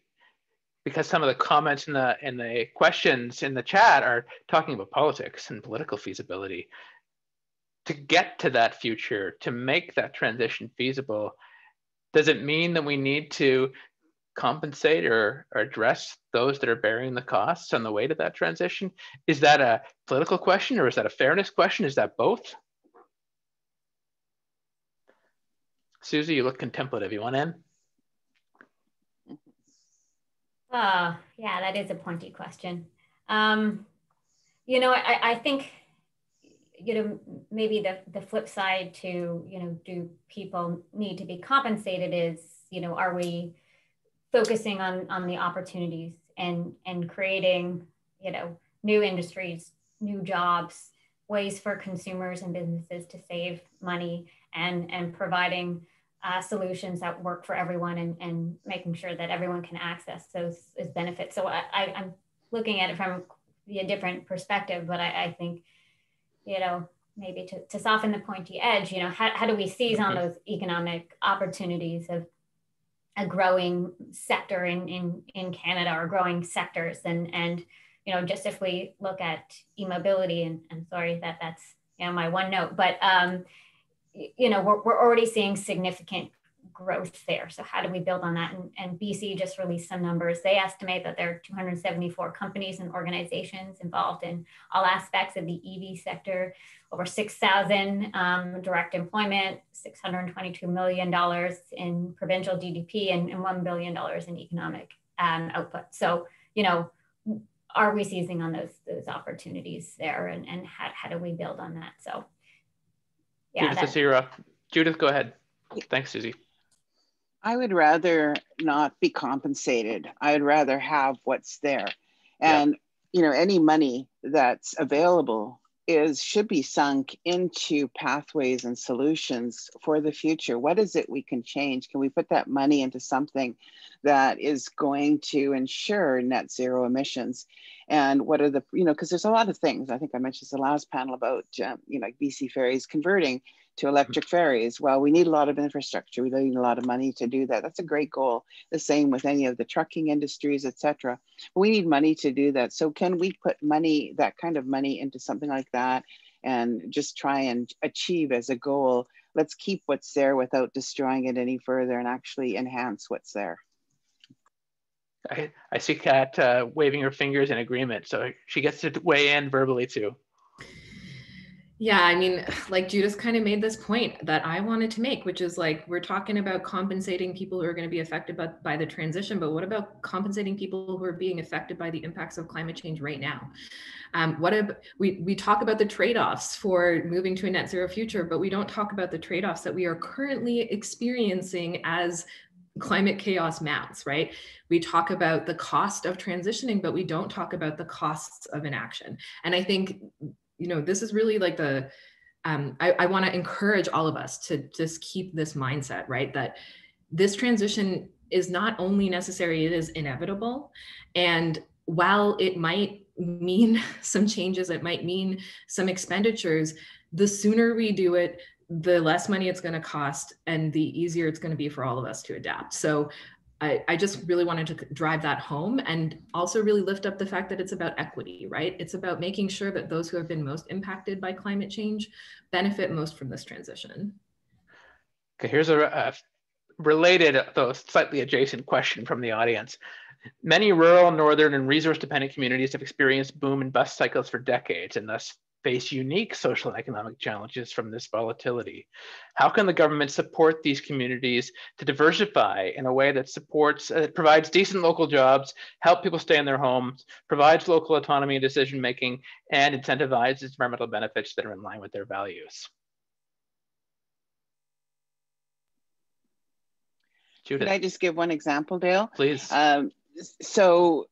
because some of the comments in the in the questions in the chat are talking about politics and political feasibility. To get to that future, to make that transition feasible, does it mean that we need to compensate or, or address those that are bearing the costs on the way to that transition? Is that a political question or is that a fairness question? Is that both? Susie, you look contemplative. You want in? Oh, yeah, that is a pointy question. Um, you know, I, I think, you know, maybe the, the flip side to, you know, do people need to be compensated is, you know, are we focusing on on the opportunities and and creating you know new industries new jobs ways for consumers and businesses to save money and and providing uh, solutions that work for everyone and, and making sure that everyone can access those, those benefits so I, I, am looking at it from a different perspective but I, I think you know maybe to, to soften the pointy edge you know how, how do we seize on mm-hmm. those economic opportunities of a growing sector in, in, in Canada or growing sectors. And, and, you know, just if we look at e-mobility and, and sorry that that's, you know, my one note, but, um, you know, we're, we're already seeing significant growth there. So how do we build on that? And, and BC just released some numbers. They estimate that there are 274 companies and organizations involved in all aspects of the EV sector, over 6,000 um, direct employment, $622 million in provincial GDP, and, and $1 billion in economic um, output. So, you know, are we seizing on those those opportunities there and, and how, how do we build on that? So yeah. Judith, Judith, go ahead. Thanks, Susie. I would rather not be compensated. I'd rather have what's there. And, yeah. you know, any money that's available is should be sunk into pathways and solutions for the future. What is it we can change? Can we put that money into something that is going to ensure net zero emissions? And what are the, you know, because there's a lot of things. I think I mentioned the last panel about, um, you know, like BC Ferries converting to electric ferries. Well, we need a lot of infrastructure. We need a lot of money to do that. That's a great goal. The same with any of the trucking industries, etc. We need money to do that. So can we put money, that kind of money into something like that and just try and achieve as a goal, let's keep what's there without destroying it any further and actually enhance what's there. I, I see Kat uh, waving her fingers in agreement. So she gets to weigh in verbally too. Yeah, I mean, like Judith kind of made this point that I wanted to make, which is like we're talking about compensating people who are going to be affected by, by the transition, but what about compensating people who are being affected by the impacts of climate change right now? Um, what if we we talk about the trade-offs for moving to a net zero future, but we don't talk about the trade-offs that we are currently experiencing as climate chaos mounts, right? We talk about the cost of transitioning, but we don't talk about the costs of inaction. And I think you know, this is really like the, um, I, I want to encourage all of us to just keep this mindset, right? That this transition is not only necessary, it is inevitable. And while it might mean some changes, it might mean some expenditures, the sooner we do it, the less money it's going to cost and the easier it's going to be for all of us to adapt. So I, I just really wanted to drive that home and also really lift up the fact that it's about equity, right? It's about making sure that those who have been most impacted by climate change benefit most from this transition. Okay, here's a, a related, though slightly adjacent question from the audience. Many rural, northern, and resource dependent communities have experienced boom and bust cycles for decades and thus face unique social and economic challenges from this volatility. How can the government support these communities to diversify in a way that supports, uh, provides decent local jobs, help people stay in their homes, provides local autonomy and decision making, and incentivizes environmental benefits that are in line with their values? Judith. Can I just give one example, Dale? Please. Um, so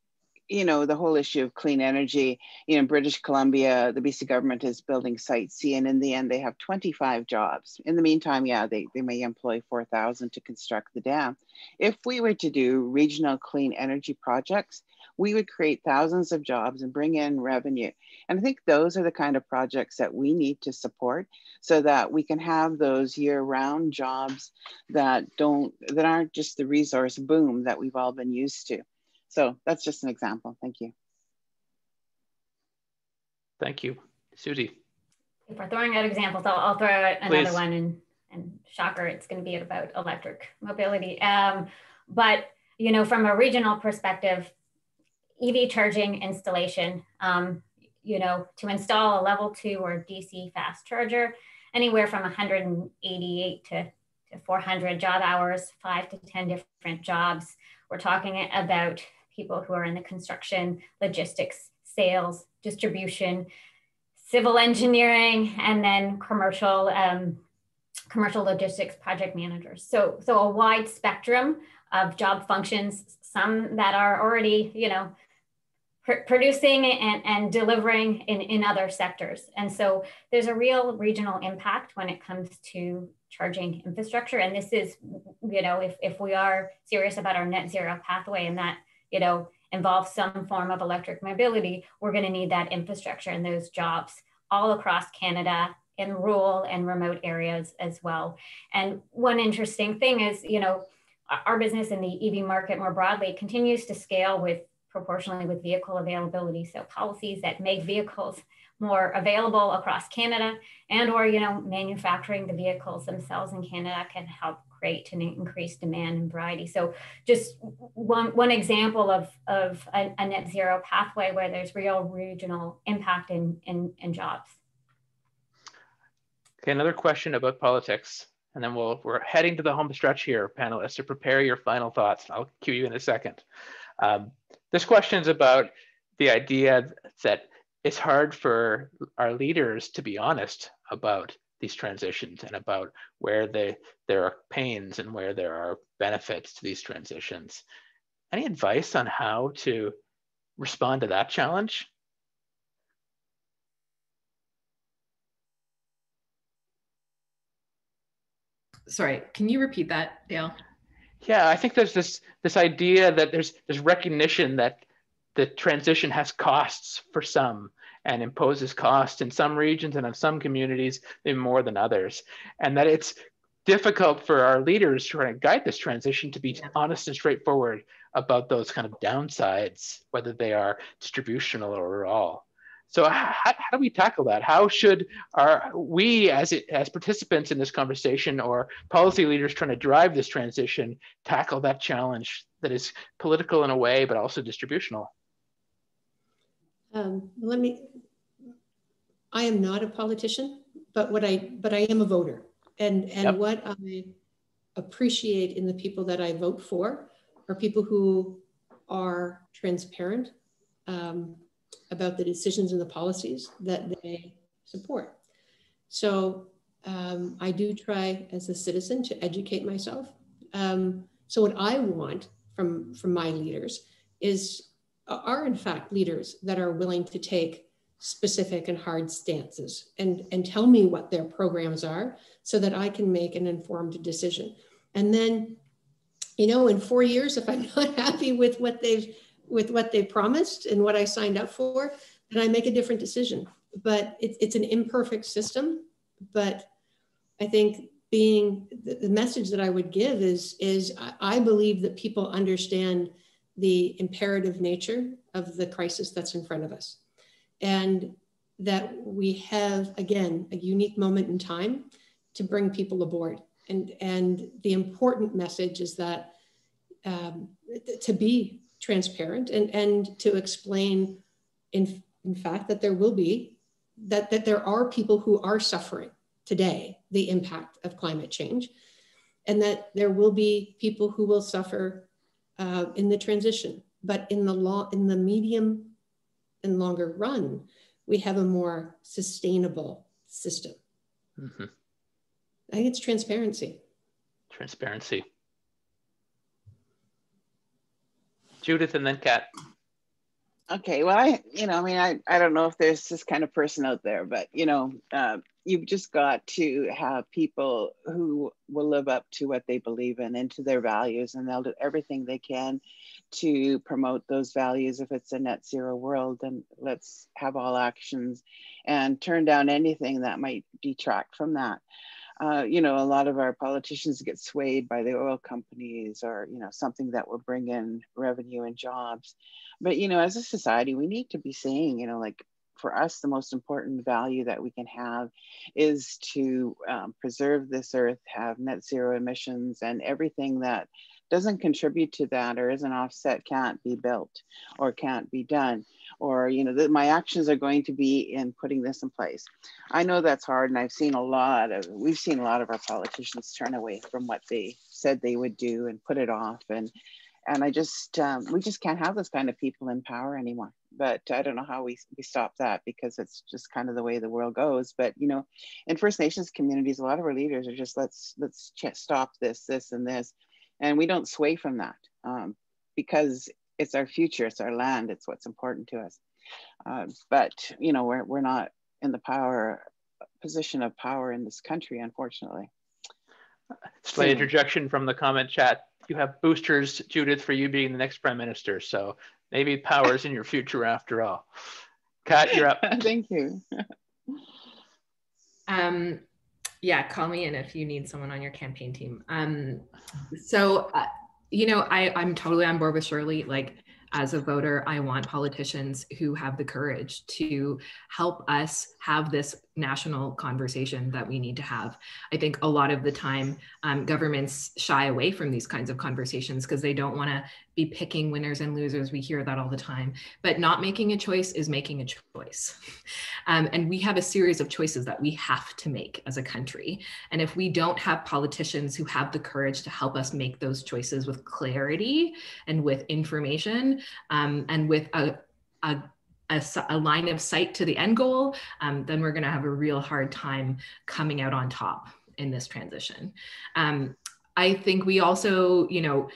you know, the whole issue of clean energy, you know, British Columbia, the BC government is building Site C, and in the end, they have 25 jobs. In the meantime, yeah, they, they may employ 4,000 to construct the dam. If we were to do regional clean energy projects, we would create thousands of jobs and bring in revenue. And I think those are the kind of projects that we need to support so that we can have those year-round jobs that don't that aren't just the resource boom that we've all been used to. So that's just an example. Thank you. Thank you. Susie. If we're throwing out examples, I'll, I'll throw out another Please. one and, and shocker, it's going to be about electric mobility. Um, but, you know, from a regional perspective, EV charging installation, um, you know, to install a level two or DC fast charger, anywhere from 188 to, to 400 job hours, five to 10 different jobs. We're talking about people who are in the construction, logistics, sales, distribution, civil engineering, and then commercial um, commercial logistics project managers. So, so a wide spectrum of job functions, some that are already, you know, pr- producing and, and delivering in, in other sectors. And so there's a real regional impact when it comes to charging infrastructure. And this is, you know, if, if we are serious about our net zero pathway and that you know, involves some form of electric mobility, we're going to need that infrastructure and those jobs all across Canada in rural and remote areas as well. And one interesting thing is, you know, our business in the EV market more broadly continues to scale with proportionally with vehicle availability. So policies that make vehicles more available across Canada and or, you know, manufacturing the vehicles themselves in Canada can help create an increased demand and variety. So just one, one example of, of a, a net zero pathway where there's real regional impact in, in, in jobs. Okay, another question about politics. And then we'll, we're heading to the home stretch here, panelists, to prepare your final thoughts. I'll cue you in a second. Um, this question is about the idea that it's hard for our leaders to be honest about these transitions and about where they, there are pains and where there are benefits to these transitions. Any advice on how to respond to that challenge? Sorry, can you repeat that, Dale? Yeah, I think there's this this idea that there's there's recognition that the transition has costs for some and imposes cost in some regions and in some communities in more than others. And that it's difficult for our leaders trying to guide this transition to be honest and straightforward about those kind of downsides, whether they are distributional or all. So how, how do we tackle that? How should our we as it, as participants in this conversation or policy leaders trying to drive this transition tackle that challenge that is political in a way but also distributional? Um, let me, I am not a politician, but what I, but I am a voter. And, and yep. what I appreciate in the people that I vote for are people who are transparent um, about the decisions and the policies that they support. So um, I do try as a citizen to educate myself. Um, so what I want from, from my leaders is are in fact leaders that are willing to take specific and hard stances and, and tell me what their programs are so that I can make an informed decision. And then, you know, in four years, if I'm not happy with what they've with what they promised and what I signed up for, then I make a different decision. But it, it's an imperfect system. But I think being the, the message that I would give is is I, I believe that people understand the imperative nature of the crisis that's in front of us. And that we have, again, a unique moment in time to bring people aboard. And, and the important message is that um, to be transparent and, and to explain, in, in fact, that there will be that, that there are people who are suffering today the impact of climate change, and that there will be people who will suffer uh, in the transition. But in the law, in the medium and longer run, we have a more sustainable system. Mm-hmm. I think it's transparency. Transparency. Judith and then Kat. Okay, well, I, you know, I mean, I, I don't know if there's this kind of person out there, but, you know, uh, you've just got to have people who will live up to what they believe in and to their values, and they'll do everything they can to promote those values. If it's a net zero world, then let's have all actions and turn down anything that might detract from that. Uh, you know, a lot of our politicians get swayed by the oil companies or, you know, something that will bring in revenue and jobs. But, you know, as a society, we need to be saying, you know, like for us, the most important value that we can have is to um, preserve this earth, have net zero emissions, and everything that doesn't contribute to that or isn't offset can't be built or can't be done. Or you know that my actions are going to be in putting this in place. I know that's hard and i've seen a lot of we've seen a lot of our politicians turn away from what they said they would do and put it off and and i just um, we just can't have those kind of people in power anymore but i don't know how we, we stop that because it's just kind of the way the world goes but you know in first nations communities a lot of our leaders are just let's let's stop this this and this and we don't sway from that um, because it's our future, it's our land, it's what's important to us. Uh, but you know, we're we're not in the power position of power in this country, unfortunately. Slight interjection from the comment chat. You have boosters, Judith, for you being the next prime minister. So maybe power is in your future after all. Kat, you're up. Thank you. um, yeah, call me in if you need someone on your campaign team. Um, so, uh, you know, I, I'm totally on board with Shirley. Like, as a voter, I want politicians who have the courage to help us have this national conversation that we need to have. I think a lot of the time um, governments shy away from these kinds of conversations because they don't want to be picking winners and losers. We hear that all the time. But not making a choice is making a choice. Um, and we have a series of choices that we have to make as a country. And if we don't have politicians who have the courage to help us make those choices with clarity and with information um, and with a, a a, a, line of sight to the end goal, um, then we're going to have a real hard time coming out on top in this transition. Um, I think we also, you know,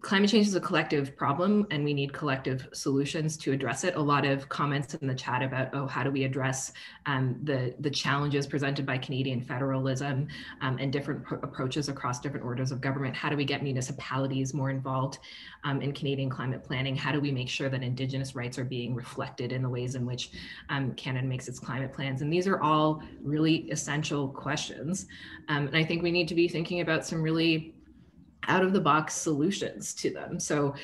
climate change is a collective problem and we need collective solutions to address it. A lot of comments in the chat about, oh, how do we address um, the, the challenges presented by Canadian federalism um, and different approaches across different orders of government? How do we get municipalities more involved um, in Canadian climate planning? How do we make sure that Indigenous rights are being reflected in the ways in which um, Canada makes its climate plans? And these are all really essential questions. Um, and I think we need to be thinking about some really out of the box solutions to them. So,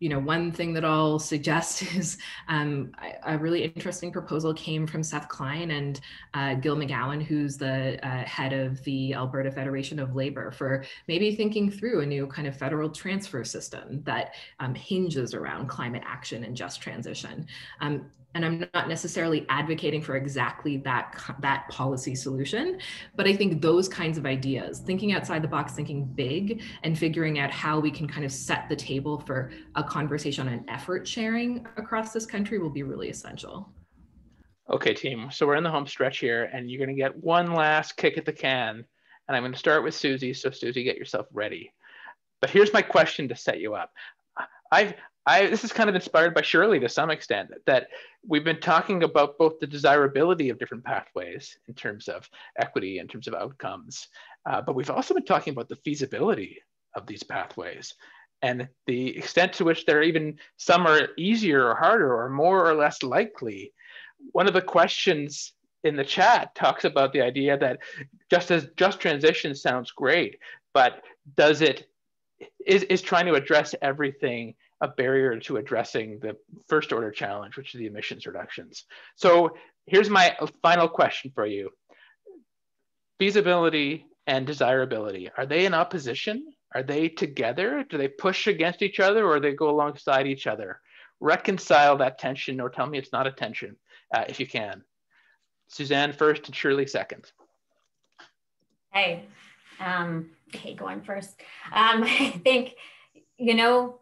you know, one thing that I'll suggest is um, a really interesting proposal came from Seth Klein and uh, Gil McGowan, who's the uh, head of the Alberta Federation of Labor, for maybe thinking through a new kind of federal transfer system that um, hinges around climate action and just transition. Um, and i'm not necessarily advocating for exactly that that policy solution but i think those kinds of ideas thinking outside the box thinking big and figuring out how we can kind of set the table for a conversation and effort sharing across this country will be really essential. Okay team. So we're in the home stretch here and you're going to get one last kick at the can. And i'm going to start with susie so susie get yourself ready. But here's my question to set you up. I've I this is kind of inspired by Shirley to some extent that we've been talking about both the desirability of different pathways in terms of equity, in terms of outcomes, uh, but we've also been talking about the feasibility of these pathways and the extent to which they're even some are easier or harder or more or less likely. One of the questions in the chat talks about the idea that just as just transition sounds great, but does it is, is trying to address everything a barrier to addressing the first order challenge, which is the emissions reductions. So here's my final question for you. Feasibility and desirability, are they in opposition? Are they together? Do they push against each other or they go alongside each other? Reconcile that tension or tell me it's not a tension uh, if you can. Suzanne first and Shirley second. Hey, um, hey, going first. Um, I think, you know,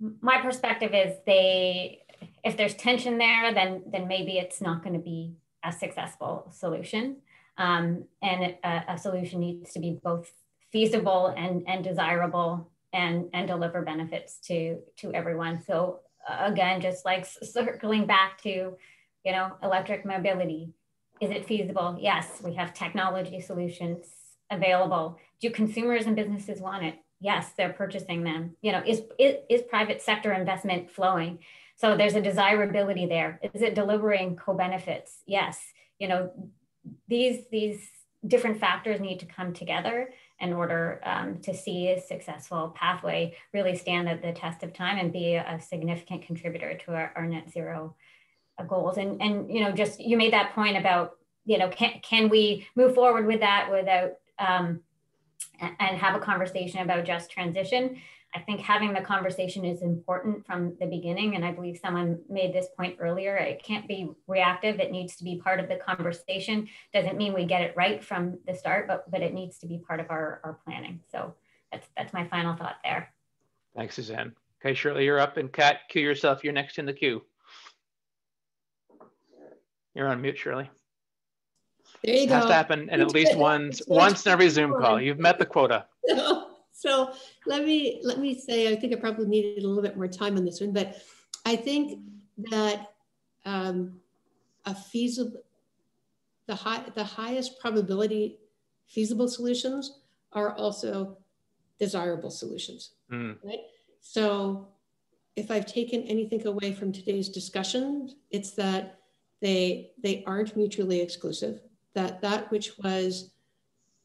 my perspective is they, if there's tension there, then then maybe it's not going to be a successful solution. Um, and a, a, solution needs to be both feasible and, and desirable and, and deliver benefits to, to everyone. So again, just like circling back to, you know, electric mobility, is it feasible? Yes, we have technology solutions available. Do consumers and businesses want it? Yes, they're purchasing them. You know, is, is, is private sector investment flowing? So there's a desirability there. Is it delivering co-benefits? Yes. You know, these these different factors need to come together in order um, to see a successful pathway really stand at the test of time and be a significant contributor to our, our net zero uh, goals. And and you know, just you made that point about you know, can can we move forward with that without um, and have a conversation about just transition? I think having the conversation is important from the beginning. And I believe someone made this point earlier. It can't be reactive. It needs to be part of the conversation. Doesn't mean we get it right from the start, but, but it needs to be part of our, our planning. So that's, that's my final thought there. Thanks, Suzanne. Okay, Shirley, you're up. And Kat, cue yourself. You're next in the queue. You're on mute, Shirley. There you it go. Has to happen and at least once, once in every Zoom call. You've met the quota. so let me let me say, I think I probably needed a little bit more time on this one, but I think that um, a feasible, the high, the highest probability feasible solutions are also desirable solutions. Mm. Right. So if I've taken anything away from today's discussion, it's that they they aren't mutually exclusive. That that which was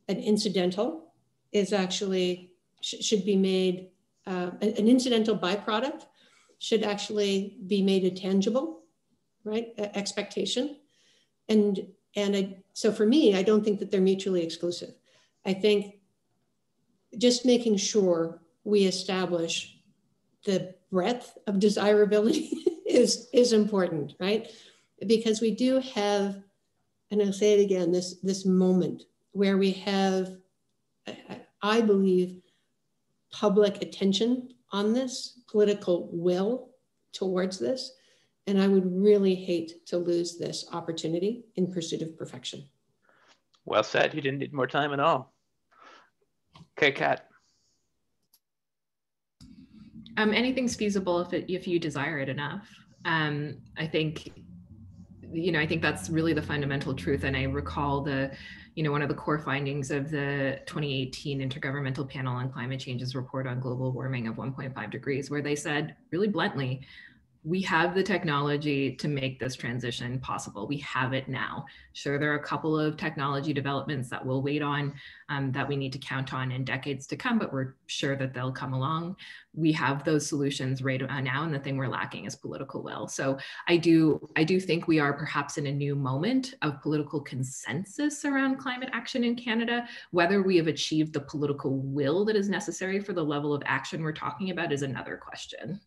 an incidental is actually sh should be made, uh, an incidental byproduct should actually be made a tangible, right, a expectation. And, and I, so for me, I don't think that they're mutually exclusive. I think just making sure we establish the breadth of desirability is, is important, right? Because we do have, and I'll say it again, this, this moment where we have, I believe, public attention on this, political will towards this. And I would really hate to lose this opportunity in pursuit of perfection. Well said. You didn't need more time at all. Okay, Kat. Um, anything's feasible if it, if you desire it enough. Um, I think, you know, I think that's really the fundamental truth. And I recall the you know, one of the core findings of the 2018 Intergovernmental Panel on Climate Change's report on global warming of 1.5 degrees, where they said really bluntly, we have the technology to make this transition possible. We have it now. Sure, there are a couple of technology developments that we'll wait on um, that we need to count on in decades to come, but we're sure that they'll come along. We have those solutions right now, and the thing we're lacking is political will. So I do, I do think we are perhaps in a new moment of political consensus around climate action in Canada. Whether we have achieved the political will that is necessary for the level of action we're talking about is another question.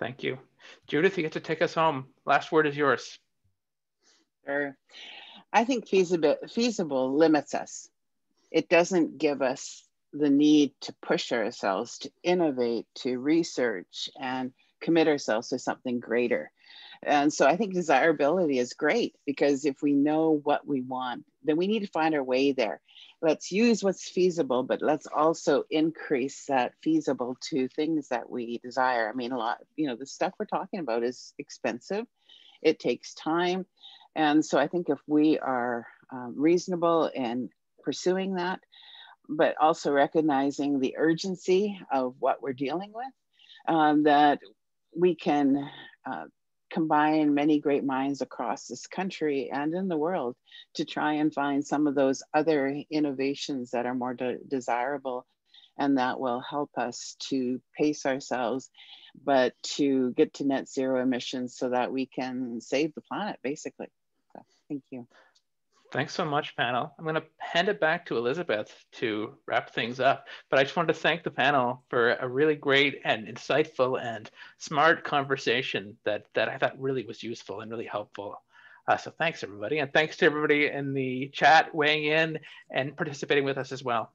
Thank you. Judith, you get to take us home. Last word is yours. Sure. I think feasible, feasible limits us. It doesn't give us the need to push ourselves, to innovate, to research, and commit ourselves to something greater. And so I think desirability is great because if we know what we want, then we need to find our way there let's use what's feasible, but let's also increase that feasible to things that we desire. I mean, a lot, you know, the stuff we're talking about is expensive, it takes time. And so I think if we are um, reasonable in pursuing that, but also recognizing the urgency of what we're dealing with, um, that we can uh, combine many great minds across this country and in the world to try and find some of those other innovations that are more de desirable and that will help us to pace ourselves but to get to net zero emissions so that we can save the planet basically. So, thank you Thanks so much, panel. I'm going to hand it back to Elizabeth to wrap things up. But I just wanted to thank the panel for a really great and insightful and smart conversation that, that I thought really was useful and really helpful. Uh, so thanks everybody. And thanks to everybody in the chat weighing in and participating with us as well.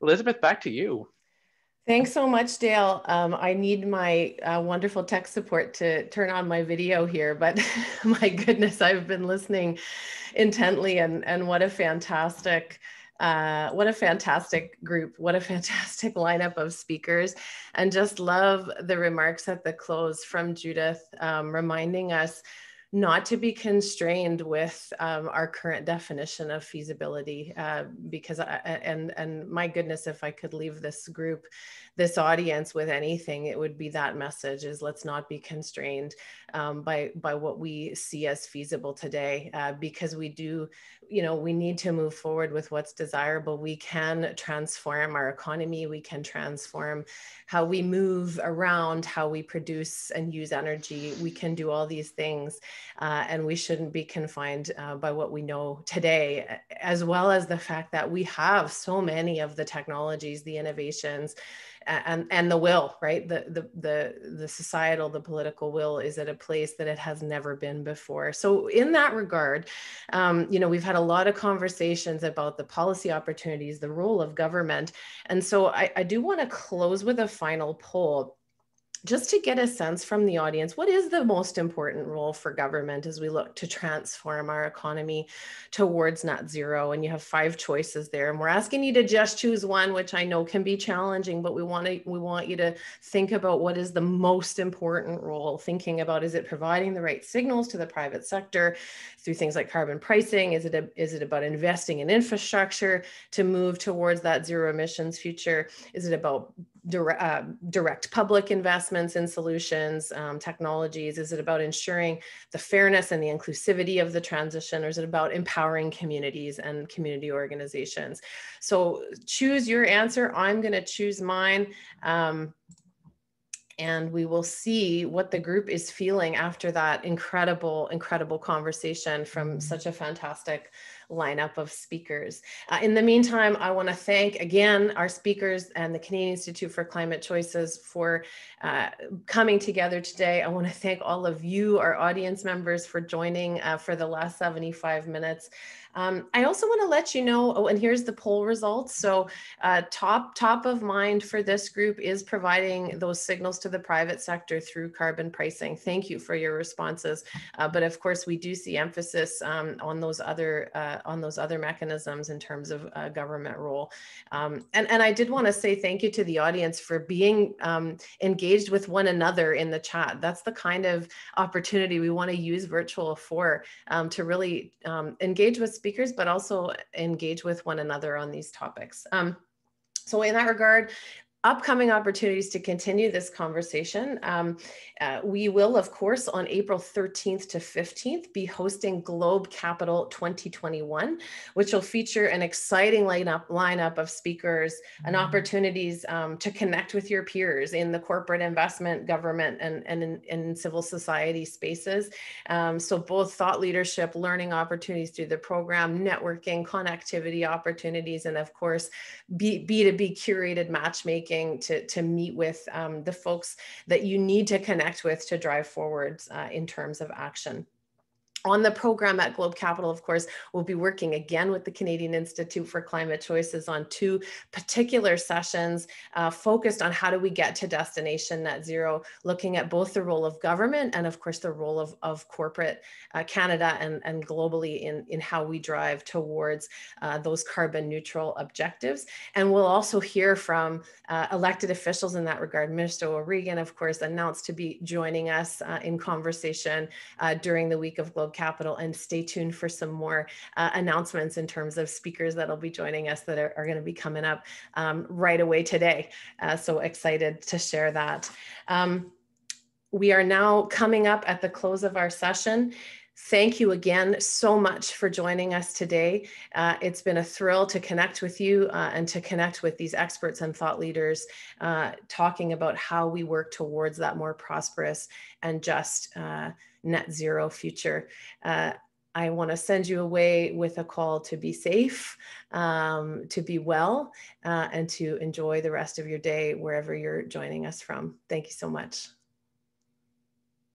Elizabeth, back to you. Thanks so much, Dale. Um, I need my uh, wonderful tech support to turn on my video here, but my goodness, I've been listening intently and, and what a fantastic uh, what a fantastic group. What a fantastic lineup of speakers. And just love the remarks at the close from Judith, um, reminding us not to be constrained with um, our current definition of feasibility uh, because I, and and my goodness if i could leave this group this audience with anything it would be that message is let's not be constrained um, by by what we see as feasible today uh, because we do you know we need to move forward with what's desirable. We can transform our economy. We can transform how we move around how we produce and use energy. We can do all these things uh, and we shouldn't be confined uh, by what we know today as well as the fact that we have so many of the technologies the innovations and and the will right? The the the the societal the political will is at a place that it has never been before. So in that regard um, you know we've had a lot of conversations about the policy opportunities the role of government. And so i, I do want to close with a final poll just to get a sense from the audience, what is the most important role for government as we look to transform our economy towards net zero? And you have five choices there. And we're asking you to just choose one, which I know can be challenging, but we want to we want you to think about what is the most important role. Thinking about is it providing the right signals to the private sector through things like carbon pricing? Is it a, is it about investing in infrastructure to move towards that zero emissions future? Is it about direct, uh, direct public investments in solutions, um, technologies? Is it about ensuring the fairness and the inclusivity of the transition, or is it about empowering communities and community organizations? So choose your answer. I'm going to choose mine. Um, and we will see what the group is feeling after that incredible, incredible conversation from such a fantastic lineup of speakers. Uh, in the meantime, I want to thank again our speakers and the Canadian Institute for Climate Choices for uh, coming together today. I want to thank all of you, our audience members, for joining uh, for the last 75 minutes. Um, I also want to let you know, oh, and here's the poll results. So uh, top, top of mind for this group is providing those signals to the private sector through carbon pricing. Thank you for your responses. Uh, but of course, we do see emphasis um, on those other uh, on those other mechanisms in terms of uh, government role. Um, and, and I did want to say thank you to the audience for being um, engaged with one another in the chat. That's the kind of opportunity we want to use virtual for um, to really um, engage with speakers, but also engage with one another on these topics. Um, so in that regard, upcoming opportunities to continue this conversation. Um, uh, we will, of course, on April 13th to 15th, be hosting Globe Capital 2021, which will feature an exciting lineup, lineup of speakers and mm-hmm. opportunities um, to connect with your peers in the corporate investment, government, and, and in, in civil society spaces. Um, so both thought leadership, learning opportunities through the program, networking, connectivity opportunities, and of course, B, B2B curated matchmaking to, to meet with um, the folks that you need to connect with to drive forwards uh, in terms of action on the program at Globe Capital, of course, we'll be working again with the Canadian Institute for Climate Choices on two particular sessions uh, focused on how do we get to destination net zero, looking at both the role of government and, of course, the role of, of corporate uh, Canada and, and globally in, in how we drive towards uh, those carbon neutral objectives. And we'll also hear from uh, elected officials in that regard. Minister O'Regan, of course, announced to be joining us uh, in conversation uh, during the week of Globe Capital and stay tuned for some more uh, announcements in terms of speakers that'll be joining us that are, are going to be coming up um, right away today. Uh, so excited to share that. Um, we are now coming up at the close of our session. Thank you again so much for joining us today. Uh, it's been a thrill to connect with you uh, and to connect with these experts and thought leaders uh, talking about how we work towards that more prosperous and just uh, net zero future. Uh, I want to send you away with a call to be safe, um, to be well, uh, and to enjoy the rest of your day wherever you're joining us from. Thank you so much.